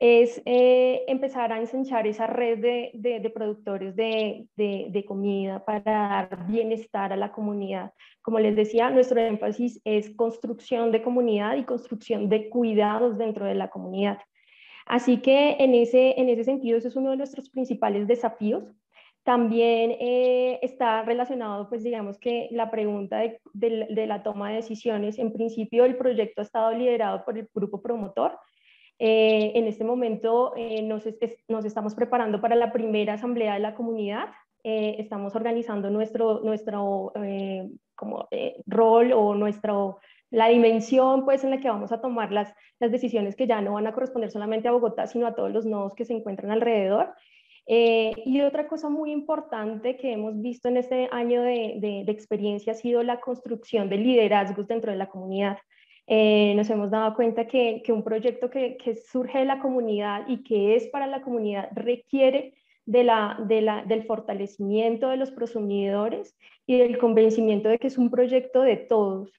es eh, empezar a ensanchar esa red de, de, productores de, de, comida para dar bienestar a la comunidad. Como les decía, nuestro énfasis es construcción de comunidad y construcción de cuidados dentro de la comunidad. Así que en ese, en ese sentido, ese es uno de nuestros principales desafíos. También eh, está relacionado, pues digamos que la pregunta de, de, la toma de decisiones. En principio, el proyecto ha estado liderado por el grupo promotor. Eh, en este momento eh, nos, nos, estamos preparando para la primera asamblea de la comunidad. estamos organizando nuestro, nuestro como, rol o nuestro la dimensión pues en la que vamos a tomar las, las decisiones que ya no van a corresponder solamente a Bogotá, sino a todos los nodos que se encuentran alrededor. Eh, y otra cosa muy importante que hemos visto en este año de, de, experiencia ha sido la construcción de liderazgos dentro de la comunidad. Eh, nos hemos dado cuenta que, que un proyecto que, que, surge de la comunidad y que es para la comunidad requiere de la, de la, del fortalecimiento de los prosumidores y del convencimiento de que es un proyecto de todos.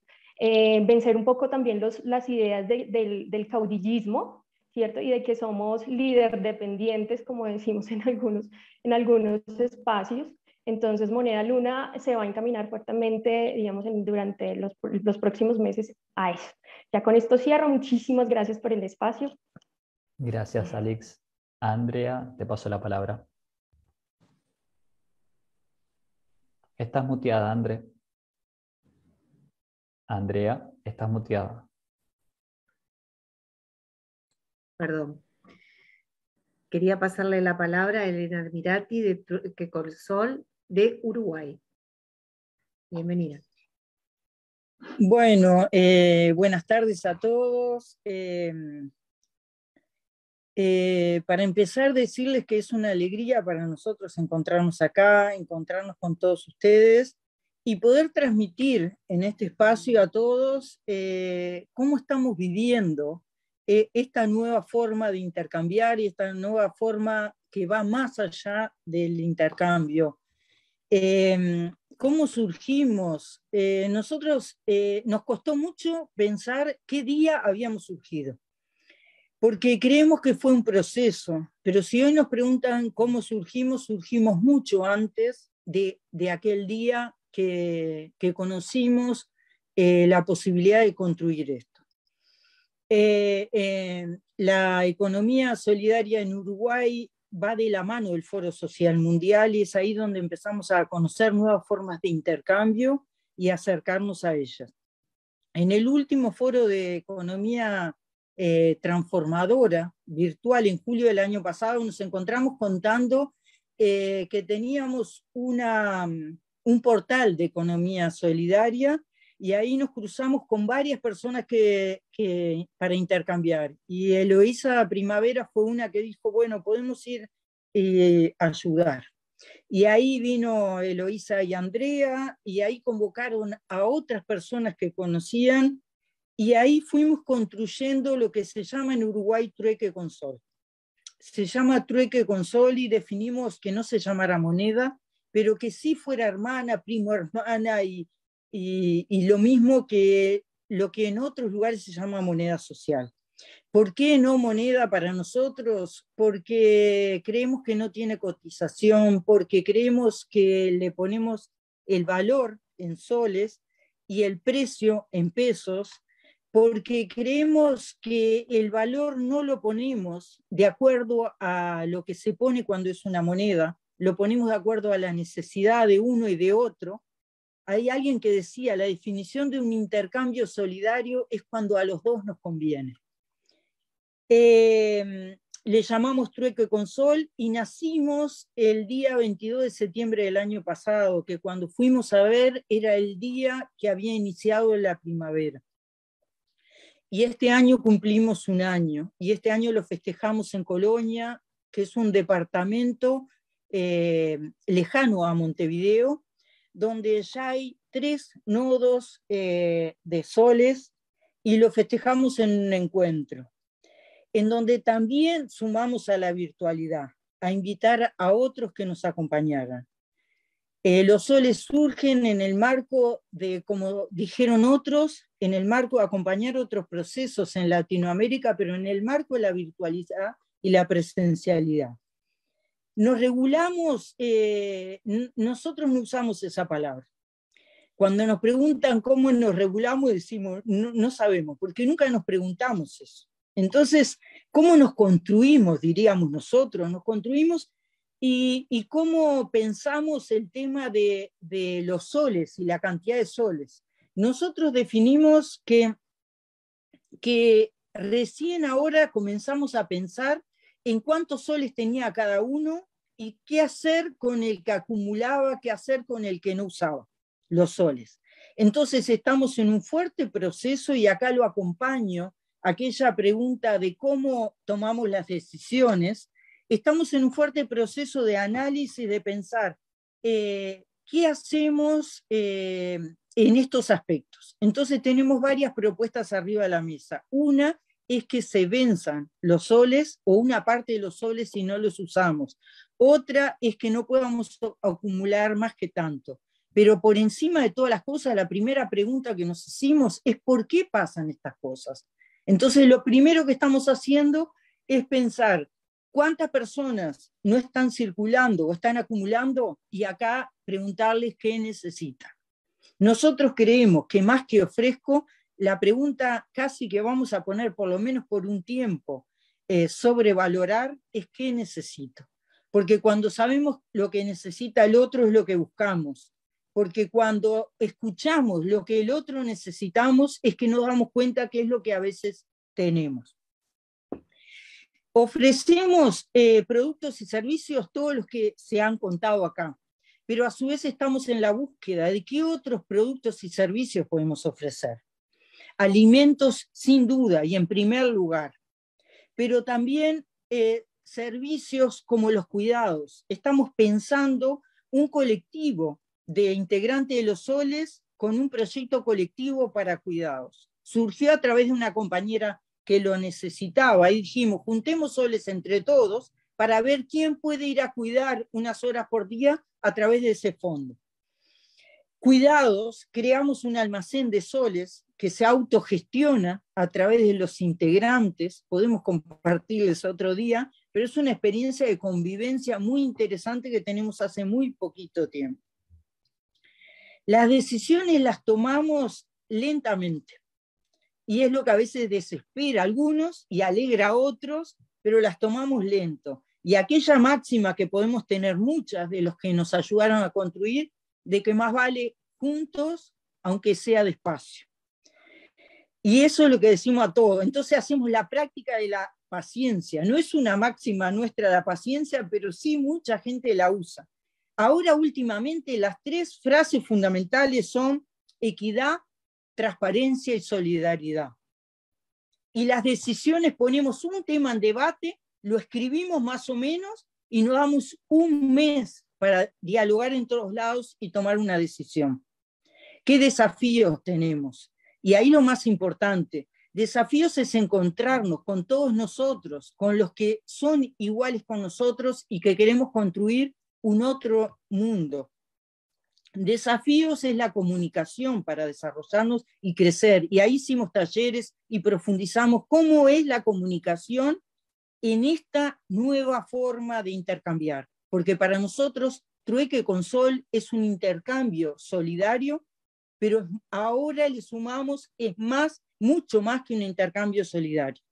Eh, vencer un poco también los, las ideas del, del caudillismo, ¿cierto? Y de que somos líder dependientes, como decimos en algunos, en algunos espacios. Entonces, Moneda Luna se va a encaminar fuertemente, digamos, durante los, los próximos meses a eso. Ya con esto cierro. Muchísimas gracias por el espacio. Gracias, Alex. Andrea, te paso la palabra. Estás muteada, Andrea. Andrea, estás muteada. perdón. Quería pasarle la palabra a Elena Admirati de Sol de Uruguay. Bienvenida. Bueno, eh, buenas tardes a todos. Em, eh, para empezar, decirles que es una alegría para nosotros encontrarnos acá, encontrarnos con todos ustedes y poder transmitir en este espacio a todos eh, cómo estamos viviendo e, esta nueva forma de intercambiar y esta nueva forma que va más allá del intercambio. Em, ¿Cómo surgimos? Eh, nosotros eh, nos costó mucho pensar qué día habíamos surgido, porque creemos que fue un proceso, pero si hoy nos preguntan cómo surgimos, surgimos mucho antes de, aquel día que, conocimos eh, la posibilidad de construir esto. Eh, eh, la economía solidaria en Uruguay va de la mano del Foro Social Mundial y es ahí donde empezamos a conocer nuevas formas de intercambio y acercarnos a ellas. En el último foro de economía eh, transformadora virtual en julio del año pasado nos encontramos contando que teníamos una, un portal de economía solidaria y ahí nos cruzamos con varias personas que, para intercambiar. Y Eloísa Primavera fue una que dijo, bueno, podemos ir eh, a ayudar. Y ahí vino Eloísa y Andrea, y ahí convocaron a otras personas que conocían, y ahí fuimos construyendo lo que se llama en Uruguay trueque con sol. Se llama trueque con sol y definimos que no se llamara moneda, pero que sí fuera hermana, primo hermana y, y, lo mismo que lo que en otros lugares se llama moneda social. ¿Por qué no moneda para nosotros? Porque creemos que no tiene cotización, porque creemos que le ponemos el valor en soles y el precio en pesos, porque creemos que el valor no lo ponemos de acuerdo a lo que se pone cuando es una moneda, lo ponemos de acuerdo a la necesidad de uno y de otro, hay alguien que decía, la definición de un intercambio solidario es cuando a los dos nos conviene. Em, le llamamos trueque con sol y nacimos el día 22 de septiembre del año pasado, que cuando fuimos a ver era el día que había iniciado la primavera. Y este año cumplimos un año, y este año lo festejamos en Colonia, que es un departamento eh, lejano a Montevideo, donde ya hay tres nodos eh, de soles y lo festejamos en un encuentro, en donde también sumamos a la virtualidad, a invitar a otros que nos acompañaran. Eh, los soles surgen en el marco de, como dijeron otros, en el marco de acompañar otros procesos en Latinoamérica, pero en el marco de la virtualidad y la presencialidad. Nos regulamos, eh, nosotros no usamos esa palabra. Cuando nos preguntan cómo nos regulamos, decimos, no, sabemos, porque nunca nos preguntamos eso. Entonces, ¿cómo nos construimos, diríamos nosotros? Nos construimos y, cómo pensamos el tema de, de, los soles y la cantidad de soles. Nosotros definimos que, que recién ahora comenzamos a pensar en cuántos soles tenía cada uno y qué hacer con el que acumulaba, qué hacer con el que no usaba, los soles. Entonces estamos en un fuerte proceso y acá lo acompaño, aquella pregunta de cómo tomamos las decisiones, estamos en un fuerte proceso de análisis, de pensar eh, qué hacemos eh, en estos aspectos. Entonces tenemos varias propuestas arriba de la mesa. Una es que se venzan los soles o una parte de los soles si no los usamos. Otra es que no podamos acumular más que tanto. Pero por encima de todas las cosas, la primera pregunta que nos hicimos es ¿por qué pasan estas cosas? Entonces, lo primero que estamos haciendo es pensar cuántas personas no están circulando o están acumulando y acá preguntarles qué necesitan. Nosotros creemos que más que ofrezco, la pregunta casi que vamos a poner, por lo menos por un tiempo, eh, sobrevalorar es qué necesito. Porque cuando sabemos lo que necesita el otro es lo que buscamos. Porque cuando escuchamos lo que el otro necesitamos es que nos damos cuenta que es lo que a veces tenemos. Ofrecemos eh, productos y servicios, todos los que se han contado acá, pero a su vez estamos en la búsqueda de qué otros productos y servicios podemos ofrecer alimentos sin duda y en primer lugar, pero también eh, servicios como los cuidados. Estamos pensando un colectivo de integrantes de los soles con un proyecto colectivo para cuidados. Surgió a través de una compañera que lo necesitaba y dijimos, juntemos soles entre todos para ver quién puede ir a cuidar unas horas por día a través de ese fondo. Cuidados, creamos un almacén de soles que se autogestiona a través de los integrantes, podemos compartirles otro día, pero es una experiencia de convivencia muy interesante que tenemos hace muy poquito tiempo. Las decisiones las tomamos lentamente y es lo que a veces desespera a algunos y alegra a otros, pero las tomamos lento. Y aquella máxima que podemos tener muchas de los que nos ayudaron a construir, de que más vale juntos, aunque sea despacio. Y eso es lo que decimos a todos. Entonces hacemos la práctica de la paciencia. No es una máxima nuestra la paciencia, pero sí mucha gente la usa. Ahora últimamente las tres frases fundamentales son equidad, transparencia y solidaridad. Y las decisiones ponemos un tema en debate, lo escribimos más o menos y nos damos un mes para dialogar en todos lados y tomar una decisión. ¿Qué desafíos tenemos? Y ahí lo más importante, desafíos es encontrarnos con todos nosotros, con los que son iguales con nosotros y que queremos construir un otro mundo. Desafíos es la comunicación para desarrollarnos y crecer. Y ahí hicimos talleres y profundizamos cómo es la comunicación en esta nueva forma de intercambiar. Porque para nosotros, Trueque con Sol es un intercambio solidario pero ahora le sumamos, es más, mucho más que un intercambio solidario.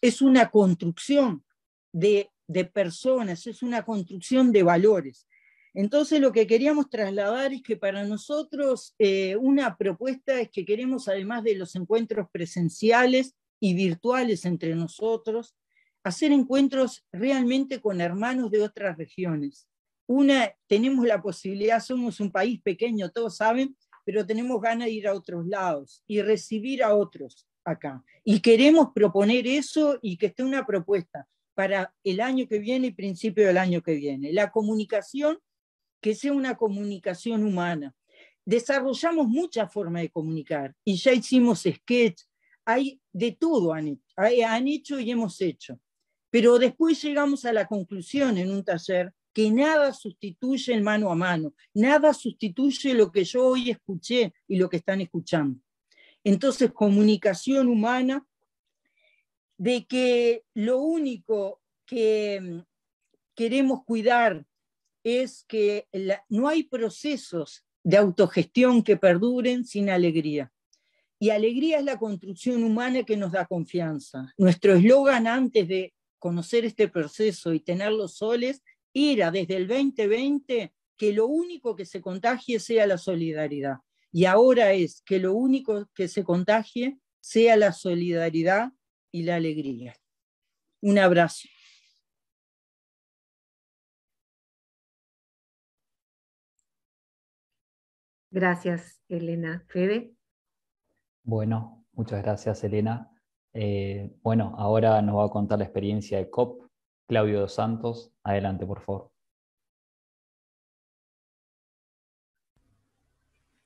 Es una construcción de, personas, es una construcción de valores. Entonces lo que queríamos trasladar es que para nosotros eh, una propuesta es que queremos, además de los encuentros presenciales y virtuales entre nosotros, hacer encuentros realmente con hermanos de otras regiones. Una, tenemos la posibilidad, somos un país pequeño, todos saben, pero tenemos ganas de ir a otros lados y recibir a otros acá. Y queremos proponer eso y que esté una propuesta para el año que viene y principio del año que viene. La comunicación, que sea una comunicación humana. Desarrollamos muchas formas de comunicar y ya hicimos sketch, hay de todo han hecho, han hecho y hemos hecho. Pero después llegamos a la conclusión en un taller que nada sustituye el mano a mano, nada sustituye lo que yo hoy escuché y lo que están escuchando. Entonces, comunicación humana, de que lo único que mm, queremos cuidar es que no hay procesos de autogestión que perduren sin alegría. Y alegría es la construcción humana que nos da confianza. Nuestro eslogan antes de conocer este proceso y tener los soles era desde el 2020 que lo único que se contagie sea la solidaridad. Y ahora es que lo único que se contagie sea la solidaridad y la alegría. Un abrazo. Gracias, Elena. Fede. Bueno, muchas gracias, Elena. Eh, bueno, ahora nos va a contar la experiencia de COP, Claudio dos Santos. Adelante, por favor.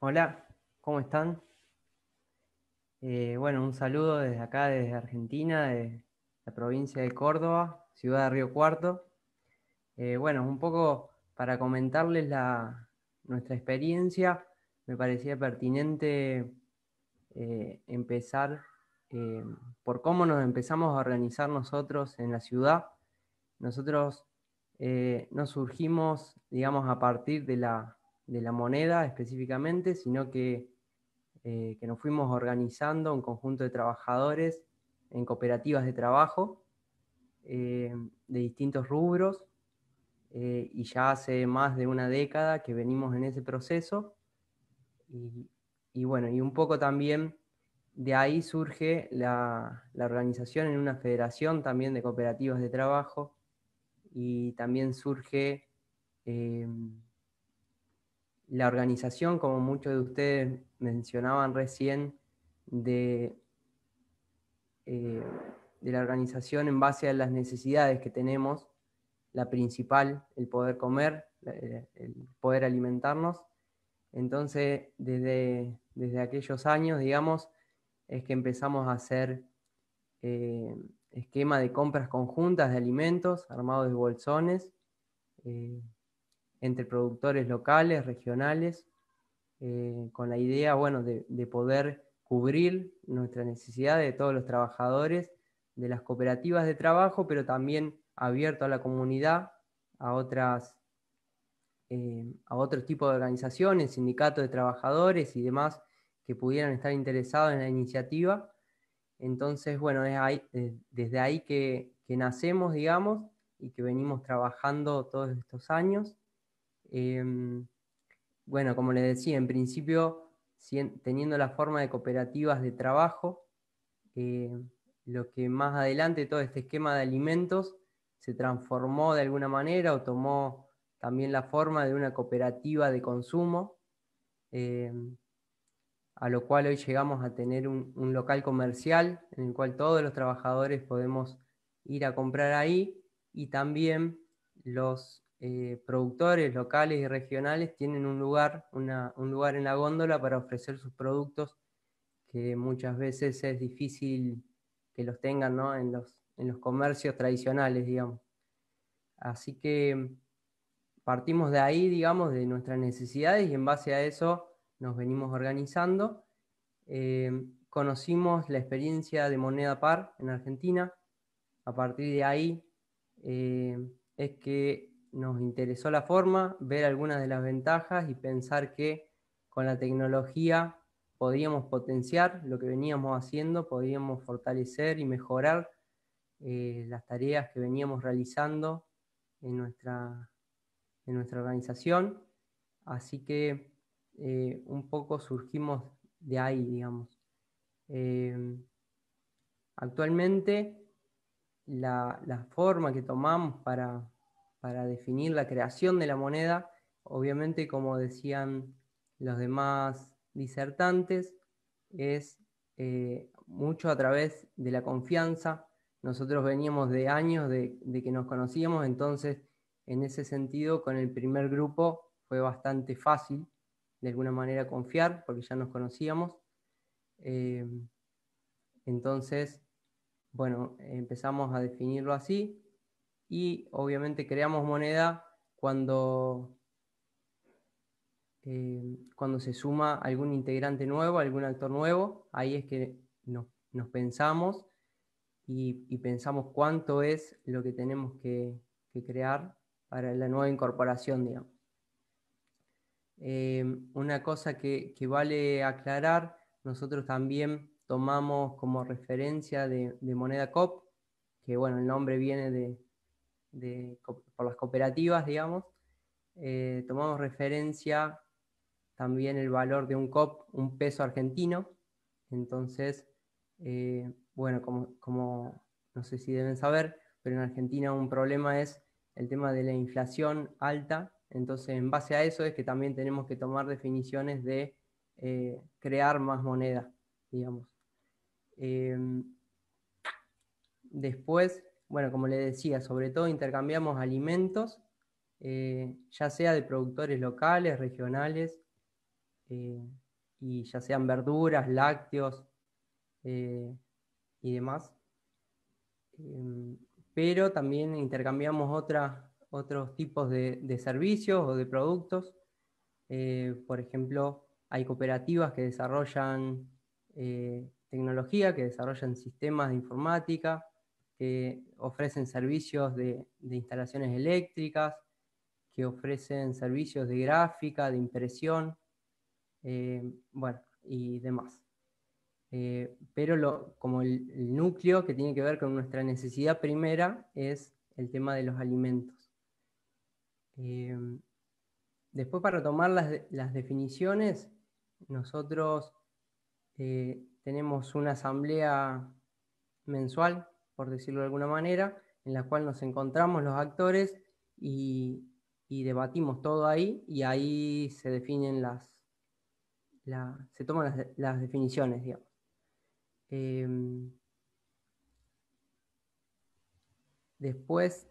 Hola, ¿cómo están? Eh, bueno, un saludo desde acá, desde Argentina, de la provincia de Córdoba, ciudad de Río Cuarto. Eh, bueno, un poco para comentarles nuestra experiencia, me parecía pertinente eh, empezar por cómo nos empezamos a organizar nosotros en la ciudad. Nosotros no surgimos, digamos, a partir de la, de la moneda específicamente, sino que eh, que nos fuimos organizando un conjunto de trabajadores en cooperativas de trabajo eh, de distintos rubros eh, y ya hace más de una década que venimos en ese proceso. Y, bueno, y un poco también de ahí surge la, la, organización en una federación también de cooperativas de trabajo y también surge la organización, como muchos de ustedes mencionaban recién, de, eh, de la organización en base a las necesidades que tenemos, la principal, el poder comer, el poder alimentarnos. Entonces, desde, desde aquellos años, digamos, es que empezamos a hacer eh, esquema de compras conjuntas de alimentos armados de bolsones. Eh, entre productores locales, regionales, eh, con la idea bueno, de, poder cubrir nuestra necesidad de todos los trabajadores de las cooperativas de trabajo, pero también abierto a la comunidad, a otras eh, a otros tipos de organizaciones, sindicatos de trabajadores y demás que pudieran estar interesados en la iniciativa. Entonces, bueno, es ahí, desde ahí que, que, nacemos, digamos, y que venimos trabajando todos estos años. Em, bueno, como les decía, en principio, teniendo la forma de cooperativas de trabajo, eh, lo que más adelante todo este esquema de alimentos se transformó de alguna manera o tomó también la forma de una cooperativa de consumo, em, a lo cual hoy llegamos a tener un, local comercial en el cual todos los trabajadores podemos ir a comprar ahí y también los eh, productores locales y regionales tienen un lugar, un lugar en la góndola para ofrecer sus productos que muchas veces es difícil que los tengan en, los, en los comercios tradicionales, digamos. Así que partimos de ahí, digamos, de nuestras necesidades y en base a eso nos venimos organizando. Eh, conocimos la experiencia de moneda par en Argentina. A partir de ahí eh, es que nos interesó la forma, ver algunas de las ventajas y pensar que con la tecnología podíamos potenciar lo que veníamos haciendo, podíamos fortalecer y mejorar eh, las tareas que veníamos realizando en nuestra, en nuestra organización. Así que eh, un poco surgimos de ahí, digamos. Eh, actualmente la, la forma que tomamos para, para definir la creación de la moneda. Obviamente, como decían los demás disertantes, es eh, mucho a través de la confianza. Nosotros veníamos de años de, que nos conocíamos, entonces en ese sentido con el primer grupo fue bastante fácil de alguna manera confiar porque ya nos conocíamos. Eh, entonces, bueno, empezamos a definirlo así y obviamente creamos moneda cuando, eh, cuando se suma algún integrante nuevo, algún actor nuevo, ahí es que nos, pensamos y, pensamos cuánto es lo que tenemos que, crear para la nueva incorporación, digamos. Eh, una cosa que, vale aclarar, nosotros también tomamos como referencia de, moneda COP, que bueno, el nombre viene de, por las cooperativas, digamos, eh, tomamos referencia también el valor de un COP, un peso argentino. Entonces, eh, bueno, como, no sé si deben saber, pero en Argentina un problema es el tema de la inflación alta Entonces, en base a eso es que también tenemos que tomar definiciones de eh, crear más moneda, digamos. Em, después, bueno, como le decía, sobre todo intercambiamos alimentos, eh, ya sea de productores locales, regionales, eh, y ya sean verduras, lácteos y demás. Em, pero también intercambiamos otros tipos de, servicios o de productos. por ejemplo, hay cooperativas que desarrollan eh, tecnología, que desarrollan sistemas de informática, que ofrecen servicios de, instalaciones eléctricas, que ofrecen servicios de gráfica, de impresión, eh, bueno, y demás. Eh, pero como el, núcleo que tiene que ver con nuestra necesidad primera es el tema de los alimentos. Después para tomar las, las definiciones, nosotros eh, tenemos una asamblea mensual, por decirlo de alguna manera, en la cual nos encontramos los actores y, debatimos todo ahí y ahí se definen las, se toman las, definiciones, digamos. Em, después,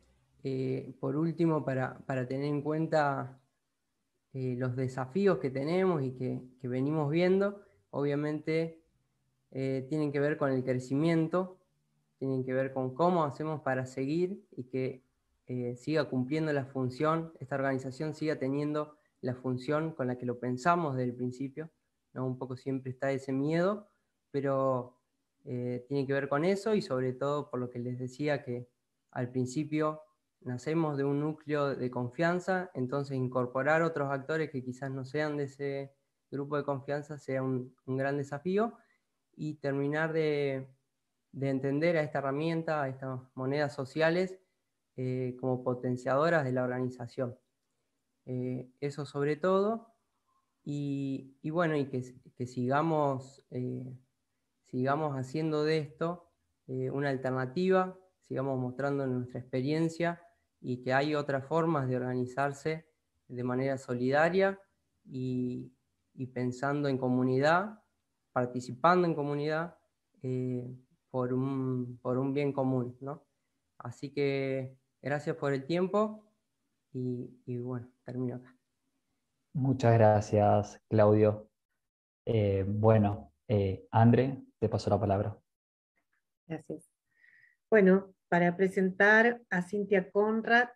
eh, por último, para, tener en cuenta eh, los desafíos que tenemos y que, venimos viendo, obviamente eh, tienen que ver con el crecimiento, tienen que ver con cómo hacemos para seguir y que eh, siga cumpliendo la función, esta organización siga teniendo la función con la que lo pensamos desde el principio. ¿no? Un poco siempre está ese miedo, pero tiene que ver con eso y sobre todo por lo que les decía que al principio nacemos de un núcleo de confianza, entonces incorporar otros actores que quizás no sean de ese grupo de confianza sea un, gran desafío y terminar de, entender a esta herramienta, a estas monedas sociales, eh, como potenciadoras de la organización. Eh, eso sobre todo, y, bueno, y que, sigamos, eh, sigamos haciendo de esto una alternativa, sigamos mostrando nuestra experiencia y que hay otras formas de organizarse de manera solidaria y, pensando en comunidad, participando en comunidad eh, por, un, bien común. Así que gracias por el tiempo y, bueno, termino acá. Muchas gracias, Claudio. Eh, bueno, eh, André, te paso la palabra. Gracias. Bueno, para presentar a Cintia Conrad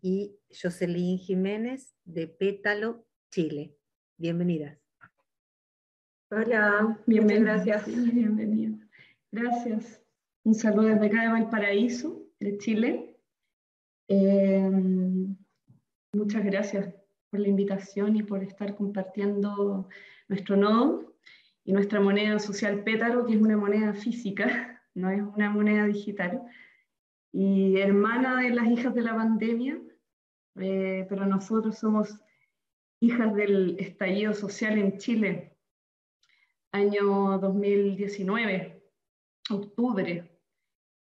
y Jocelyn Jiménez de Pétalo, Chile. Bienvenidas. Hola, bienvenidas. Gracias. Gracias. Un saludo desde acá de Valparaíso, de Chile. Em, muchas gracias por la invitación y por estar compartiendo nuestro nodo y nuestra moneda social Pétalo, que es una moneda física, no es una moneda digital y hermana de las hijas de la pandemia, eh, pero nosotros somos hijas del estallido social en Chile, año 2019, octubre,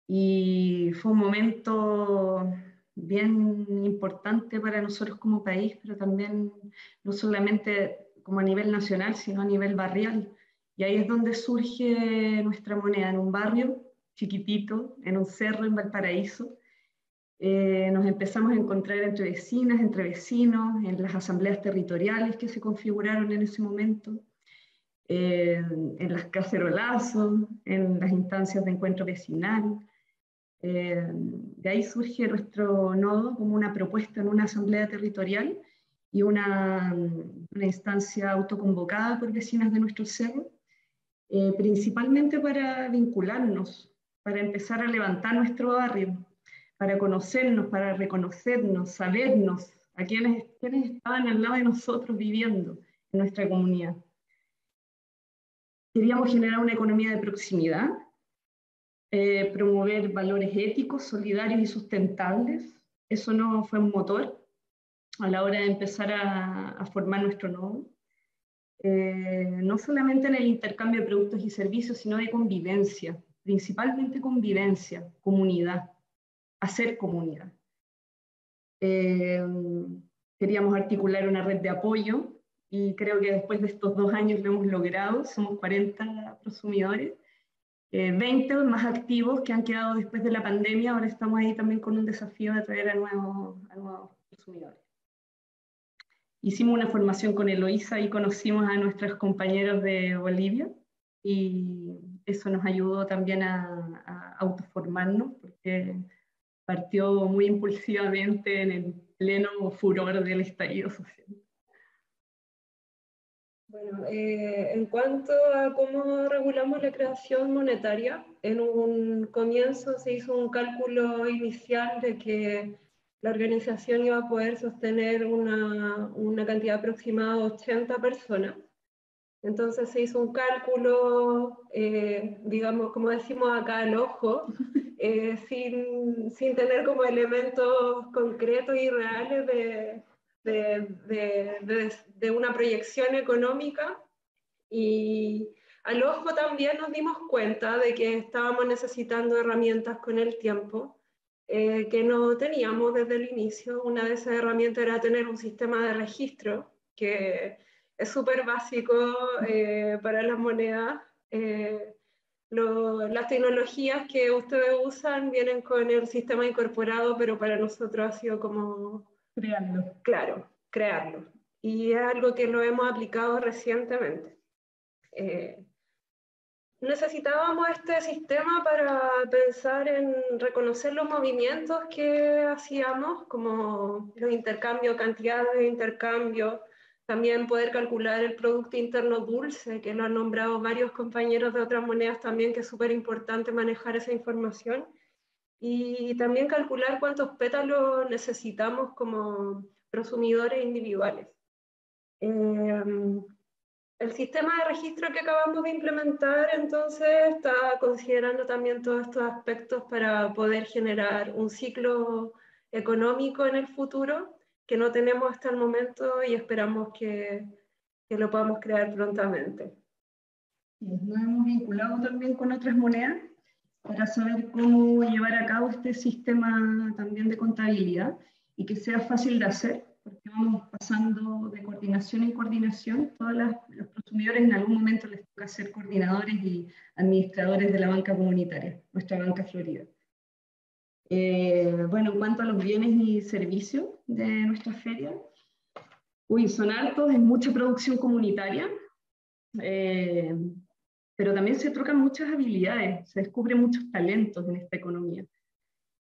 y fue un momento bien importante para nosotros como país, pero también no solamente como a nivel nacional, sino a nivel barrial. Y ahí es donde surge nuestra moneda, en un barrio chiquitito, en un cerro en Valparaíso. Eh, nos empezamos a encontrar entre vecinas, entre vecinos, en las asambleas territoriales que se configuraron en ese momento, eh, en las cacerolazos, en las instancias de encuentro vecinal. Eh, de ahí surge nuestro nodo como una propuesta en una asamblea territorial y una, una instancia autoconvocada por vecinas de nuestro cerro, principalmente para vincularnos para empezar a levantar nuestro barrio, para conocernos, para reconocernos, sabernos a quienes, estaban al lado de nosotros viviendo en nuestra comunidad. Queríamos generar una economía de proximidad, eh, promover valores éticos, solidarios y sustentables. Eso no fue un motor a la hora de empezar a, formar nuestro nodo. Eh, no solamente en el intercambio de productos y servicios, sino de convivencia, principalmente convivencia, comunidad, hacer comunidad. Eh, queríamos articular una red de apoyo y creo que después de estos dos años lo hemos logrado, somos 40 prosumidores, 20 eh, más activos que han quedado después de la pandemia, ahora estamos ahí también con un desafío de traer a nuevos, a nuevos prosumidores. Hicimos una formación con Eloísa y conocimos a nuestros compañeros de Bolivia y eso nos ayudó también a, a autoformarnos porque partió muy impulsivamente en el pleno furor del estallido social. Bueno, eh, en cuanto a cómo regulamos la creación monetaria, en un comienzo se hizo un cálculo inicial de que la organización iba a poder sostener una, una cantidad aproximada de 80 personas. Entonces se hizo un cálculo, eh, digamos, como decimos acá, al ojo, eh, sin, sin, tener como elementos concretos y reales de, de, de, de, una proyección económica. Y al ojo también nos dimos cuenta de que estábamos necesitando herramientas con el tiempo eh, que no teníamos desde el inicio. Una de esas herramientas era tener un sistema de registro que es súper básico eh, para las monedas las tecnologías que ustedes usan vienen con el sistema incorporado, pero para nosotros ha sido como... Crearlo. Claro, crearlo. Y es algo que lo hemos aplicado recientemente. Eh, necesitábamos este sistema para pensar en reconocer los movimientos que hacíamos, como los intercambios, cantidades de intercambios, también poder calcular el Producto Interno Dulce, que lo han nombrado varios compañeros de otras monedas también, que es súper importante manejar esa información. Y también calcular cuántos pétalos necesitamos como prosumidores individuales. Em, el sistema de registro que acabamos de implementar entonces está considerando también todos estos aspectos para poder generar un ciclo económico en el futuro que no tenemos hasta el momento y esperamos que, que lo podamos crear prontamente. Nos hemos vinculado también con otras monedas para saber cómo llevar a cabo este sistema también de contabilidad y que sea fácil de hacer, porque vamos pasando de coordinación en coordinación. Todos los consumidores en algún momento les toca ser coordinadores y administradores de la banca comunitaria, nuestra banca Florida. Eh, bueno, en cuanto a los bienes y servicios de nuestra feria, uy, son altos, es mucha producción comunitaria, eh, pero también se trocan muchas habilidades, se descubren muchos talentos en esta economía,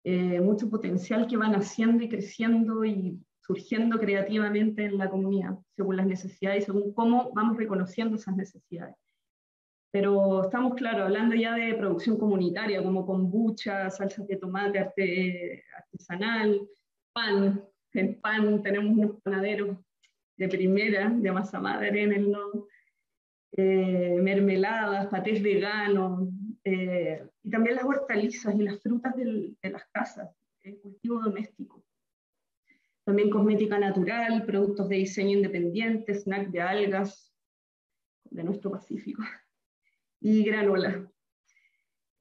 eh, mucho potencial que van haciendo y creciendo y surgiendo creativamente en la comunidad, según las necesidades y según cómo vamos reconociendo esas necesidades pero estamos, claro, hablando ya de producción comunitaria, como kombucha, salsas de tomate arte, artesanal, pan. En pan tenemos unos panaderos de primera, de masa madre en el no, eh, mermeladas, patés veganos, eh, y también las hortalizas y las frutas de las casas, el cultivo doméstico. También cosmética natural, productos de diseño independiente, snack de algas de nuestro Pacífico y granola.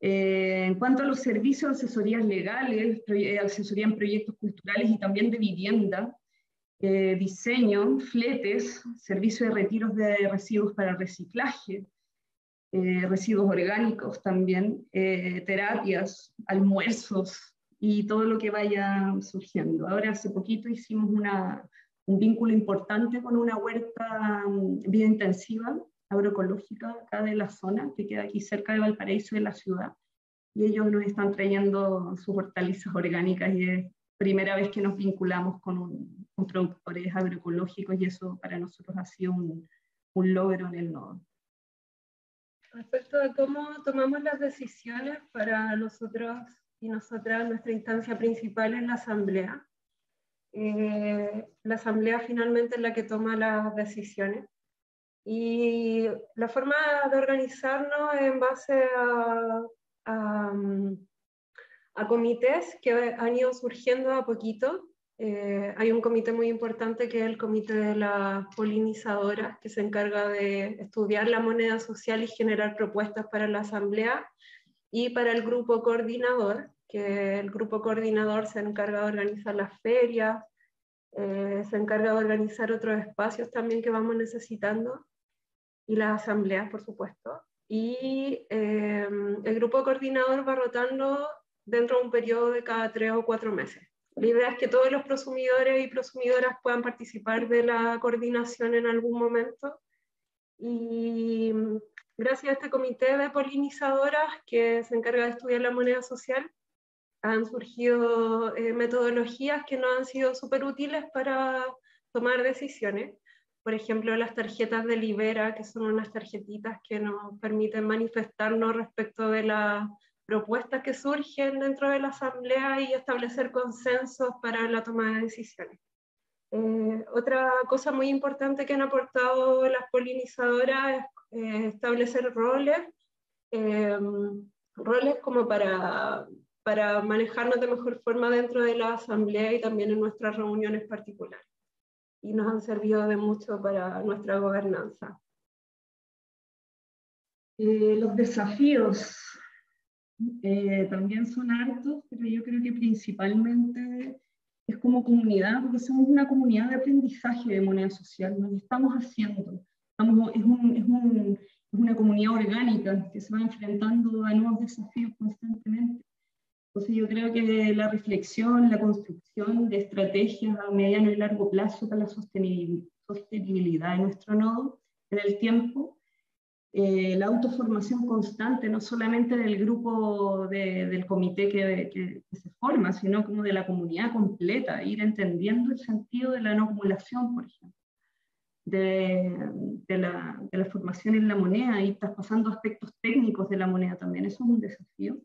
Eh, en cuanto a los servicios, asesorías legales, eh, asesoría en proyectos culturales y también de vivienda, eh, diseño, fletes, servicio de retiros de residuos para reciclaje, residuos orgánicos también, terapias, almuerzos y todo lo que vaya surgiendo. Ahora hace poquito hicimos una, un vínculo importante con una huerta um, biointensiva agroecológica acá de la zona, que queda aquí cerca de Valparaíso de la ciudad, y ellos nos están trayendo sus hortalizas orgánicas y es primera vez que nos vinculamos con, productores agroecológicos y eso para nosotros ha sido un, un logro en el nodo. Respecto de cómo tomamos las decisiones para nosotros y nosotras, nuestra instancia principal es la asamblea. Eh, la asamblea finalmente es la que toma las decisiones. Y la forma de organizarnos en base a, a, a comités que han ido surgiendo a poquito. Eh, hay un comité muy importante que es el comité de las polinizadoras, que se encarga de estudiar la moneda social y generar propuestas para la asamblea, y para el grupo coordinador, que el grupo coordinador se encarga de organizar las ferias, eh, se encarga de organizar otros espacios también que vamos necesitando y las asambleas, por supuesto. Y em, el grupo coordinador va rotando dentro de un periodo de cada tres o cuatro meses. La idea es que todos los prosumidores y prosumidoras puedan participar de la coordinación en algún momento. Y gracias a este comité de polinizadoras que se encarga de estudiar la moneda social, han surgido eh, metodologías que nos han sido súper útiles para tomar decisiones. Por ejemplo, las tarjetas de Libera, que son unas tarjetitas que nos permiten manifestarnos respecto de las propuestas que surgen dentro de la asamblea y establecer consensos para la toma de decisiones. Eh, otra cosa muy importante que han aportado las polinizadoras es eh, establecer roles, roles como para para manejarnos de mejor forma dentro de la asamblea y también en nuestras reuniones particulares. Y nos han servido de mucho para nuestra gobernanza. Eh, los desafíos eh, también son hartos, pero yo creo que principalmente es como comunidad, porque somos una comunidad de aprendizaje de moneda social, lo que estamos haciendo. Estamos, es, un, es, un, es una comunidad orgánica que se va enfrentando a nuevos desafíos constantemente entonces yo creo que la reflexión, la construcción de estrategias a mediano y largo plazo para la sostenibilidad de nuestro nodo en el tiempo, eh, la autoformación constante, no solamente del grupo del comité que, que, se forma, sino como de la comunidad completa, ir entendiendo el sentido de la no acumulación, por ejemplo, de, de, la, de la formación en la moneda y traspasando aspectos técnicos de la moneda también. Eso es un desafío.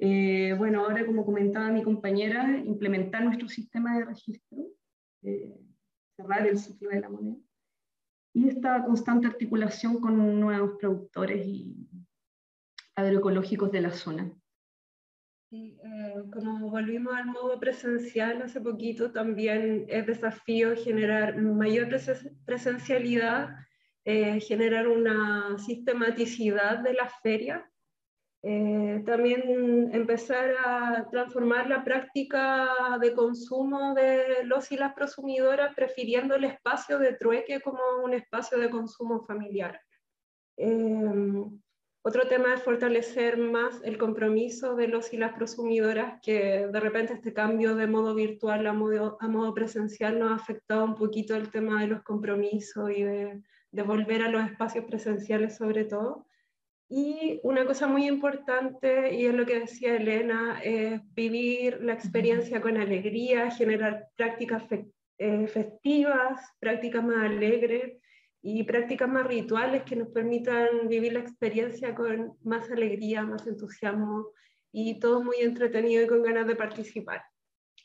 Eh, bueno, ahora como comentaba mi compañera, implementar nuestro sistema de registro, eh, cerrar el ciclo de la moneda, y esta constante articulación con nuevos productores y agroecológicos de la zona. Eh, como volvimos al modo presencial hace poquito, también es desafío generar mayor presencialidad, generar una sistematicidad de la feria eh, también empezar a transformar la práctica de consumo de los y las prosumidoras, prefiriendo el espacio de trueque como un espacio de consumo familiar. Eh, otro tema es fortalecer más el compromiso de los y las prosumidoras, que de repente este cambio de modo virtual a modo, presencial nos ha afectado un poquito el tema de los compromisos y de volver a los espacios presenciales sobre todo. Y una cosa muy importante, y es lo que decía Elena, es vivir la experiencia con alegría, generar prácticas eh, festivas, prácticas más alegres y prácticas más rituales que nos permitan vivir la experiencia con más alegría, más entusiasmo y todo muy entretenido y con ganas de participar.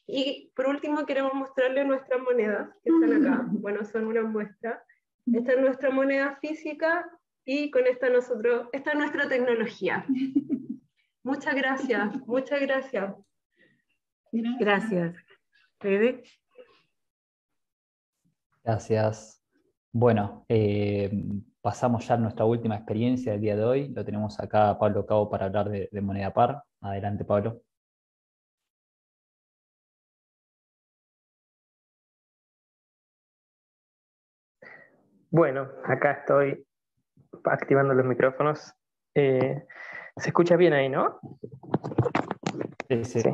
Y por último queremos mostrarles nuestras monedas que están acá. Bueno, son una muestra. Esta es nuestra moneda física y con esta nosotros, esta es nuestra tecnología. muchas gracias, muchas gracias. Gracias. Fede. Gracias. Bueno, eh, pasamos ya a nuestra última experiencia del día de hoy. Lo tenemos acá Pablo Cabo para hablar de, de moneda par. Adelante, Pablo. Bueno, acá estoy activando los micrófonos. Eh, ¿Se escucha bien ahí, no? Sí, sí.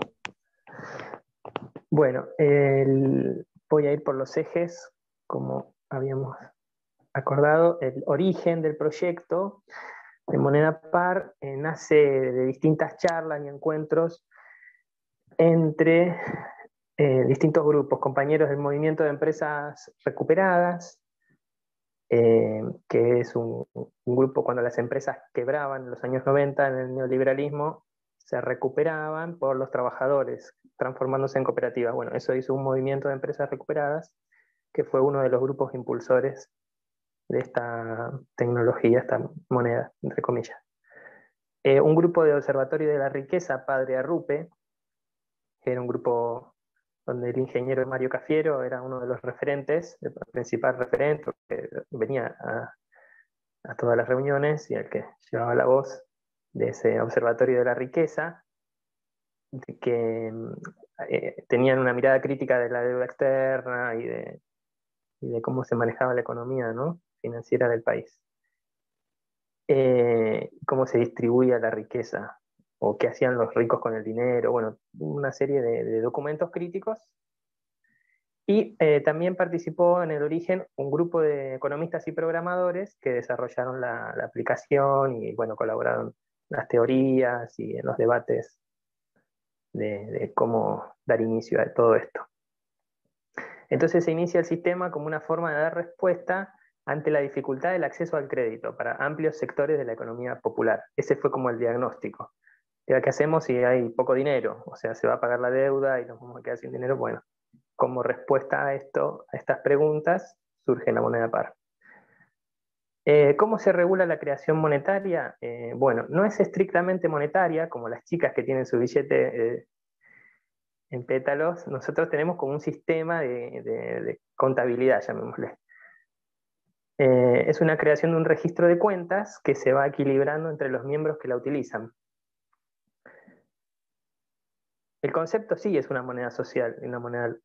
Bueno, voy a ir por los ejes, como habíamos acordado. El origen del proyecto de Moneda Par eh, nace de distintas charlas y encuentros entre eh, distintos grupos, compañeros del movimiento de empresas recuperadas, eh, que es un, grupo cuando las empresas quebraban en los años 90 en el neoliberalismo, se recuperaban por los trabajadores, transformándose en cooperativas. Bueno, eso hizo un movimiento de empresas recuperadas, que fue uno de los grupos impulsores de esta tecnología, esta moneda, entre comillas. Eh, un grupo de Observatorio de la Riqueza, Padre Arrupe, que era un grupo donde el ingeniero Mario Cafiero era uno de los referentes, el principal referente, que venía a, todas las reuniones y el que llevaba la voz de ese observatorio de la riqueza. que eh, tenían una mirada crítica de la deuda externa y de, y de cómo se manejaba la economía ¿no? financiera del país. Eh, cómo se distribuía la riqueza o qué hacían los ricos con el dinero, bueno, una serie de, documentos críticos. Y eh, también participó en el origen un grupo de economistas y programadores que desarrollaron la, aplicación y bueno, colaboraron en las teorías y en los debates de cómo dar inicio a todo esto. Entonces se inicia el sistema como una forma de dar respuesta ante la dificultad del acceso al crédito para amplios sectores de la economía popular. Ese fue como el diagnóstico. ¿Qué hacemos si hay poco dinero? O sea, se va a pagar la deuda y nos vamos a quedar sin dinero. Bueno, como respuesta a esto, a estas preguntas, surge la moneda par. Eh, ¿Cómo se regula la creación monetaria? Eh, bueno, no es estrictamente monetaria, como las chicas que tienen su billete eh, en pétalos, nosotros tenemos como un sistema de, contabilidad, llamémosle. Es una creación de un registro de cuentas que se va equilibrando entre los miembros que la utilizan. El concepto sí es una moneda social, una moneda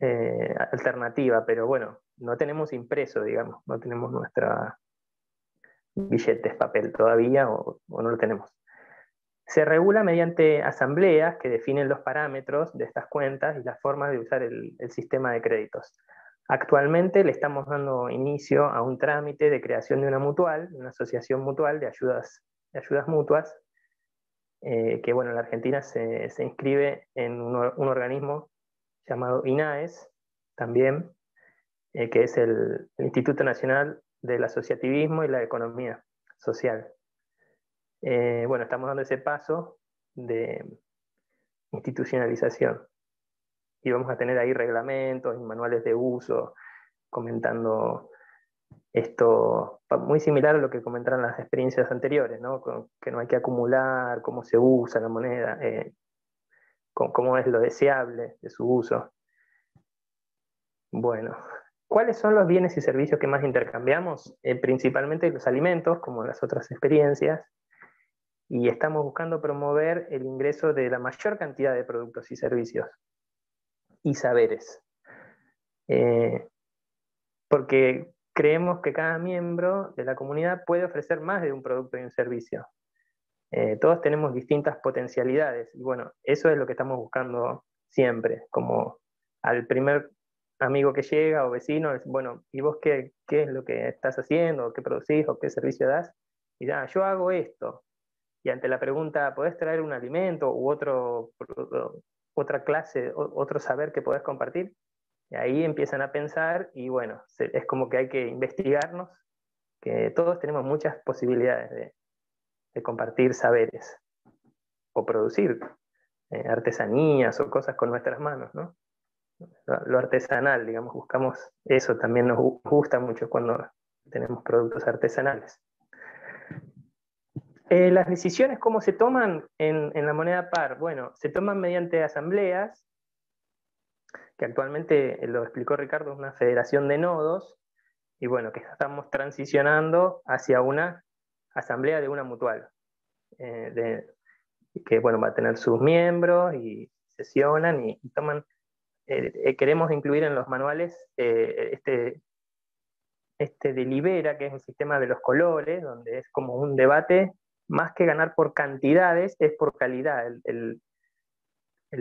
eh, alternativa, pero bueno, no tenemos impreso, digamos, no tenemos nuestra billetes, papel todavía o no lo tenemos. Se regula mediante asambleas que definen los parámetros de estas cuentas y las formas de usar el, sistema de créditos. Actualmente le estamos dando inicio a un trámite de creación de una mutual, una asociación mutual de ayudas, de ayudas mutuas, eh, que bueno, en la Argentina se, inscribe en un, organismo llamado INAES, también, eh, que es el Instituto Nacional del Asociativismo y la Economía Social. Eh, bueno, estamos dando ese paso de institucionalización. Y vamos a tener ahí reglamentos y manuales de uso comentando esto, muy similar a lo que comentaron las experiencias anteriores, ¿no? que no hay que acumular, cómo se usa la moneda, eh, cómo es lo deseable de su uso. Bueno, ¿cuáles son los bienes y servicios que más intercambiamos? Eh, principalmente los alimentos, como las otras experiencias, y estamos buscando promover el ingreso de la mayor cantidad de productos y servicios y saberes. Eh, porque creemos que cada miembro de la comunidad puede ofrecer más de un producto y un servicio. Eh, todos tenemos distintas potencialidades y bueno, eso es lo que estamos buscando siempre, como al primer amigo que llega o vecino, bueno, ¿y vos qué, qué es lo que estás haciendo? ¿Qué producís o qué servicio das? Y ya, yo hago esto, y ante la pregunta, ¿podés traer un alimento u otro, otra clase, otro saber que podés compartir? Y ahí empiezan a pensar y bueno, es como que hay que investigarnos, que todos tenemos muchas posibilidades de, compartir saberes o producir eh, artesanías o cosas con nuestras manos, ¿no? Lo, artesanal, digamos, buscamos eso, también nos gusta mucho cuando tenemos productos artesanales. Eh, las decisiones, ¿cómo se toman en, la moneda par? Bueno, se toman mediante asambleas, que actualmente, eh, lo explicó Ricardo, es una federación de nodos, y bueno, que estamos transicionando hacia una asamblea de una mutual, eh, que bueno, va a tener sus miembros y sesionan y, toman, queremos incluir en los manuales este, este delibera, que es un sistema de los colores, donde es como un debate más que ganar por cantidades, es por calidad. El,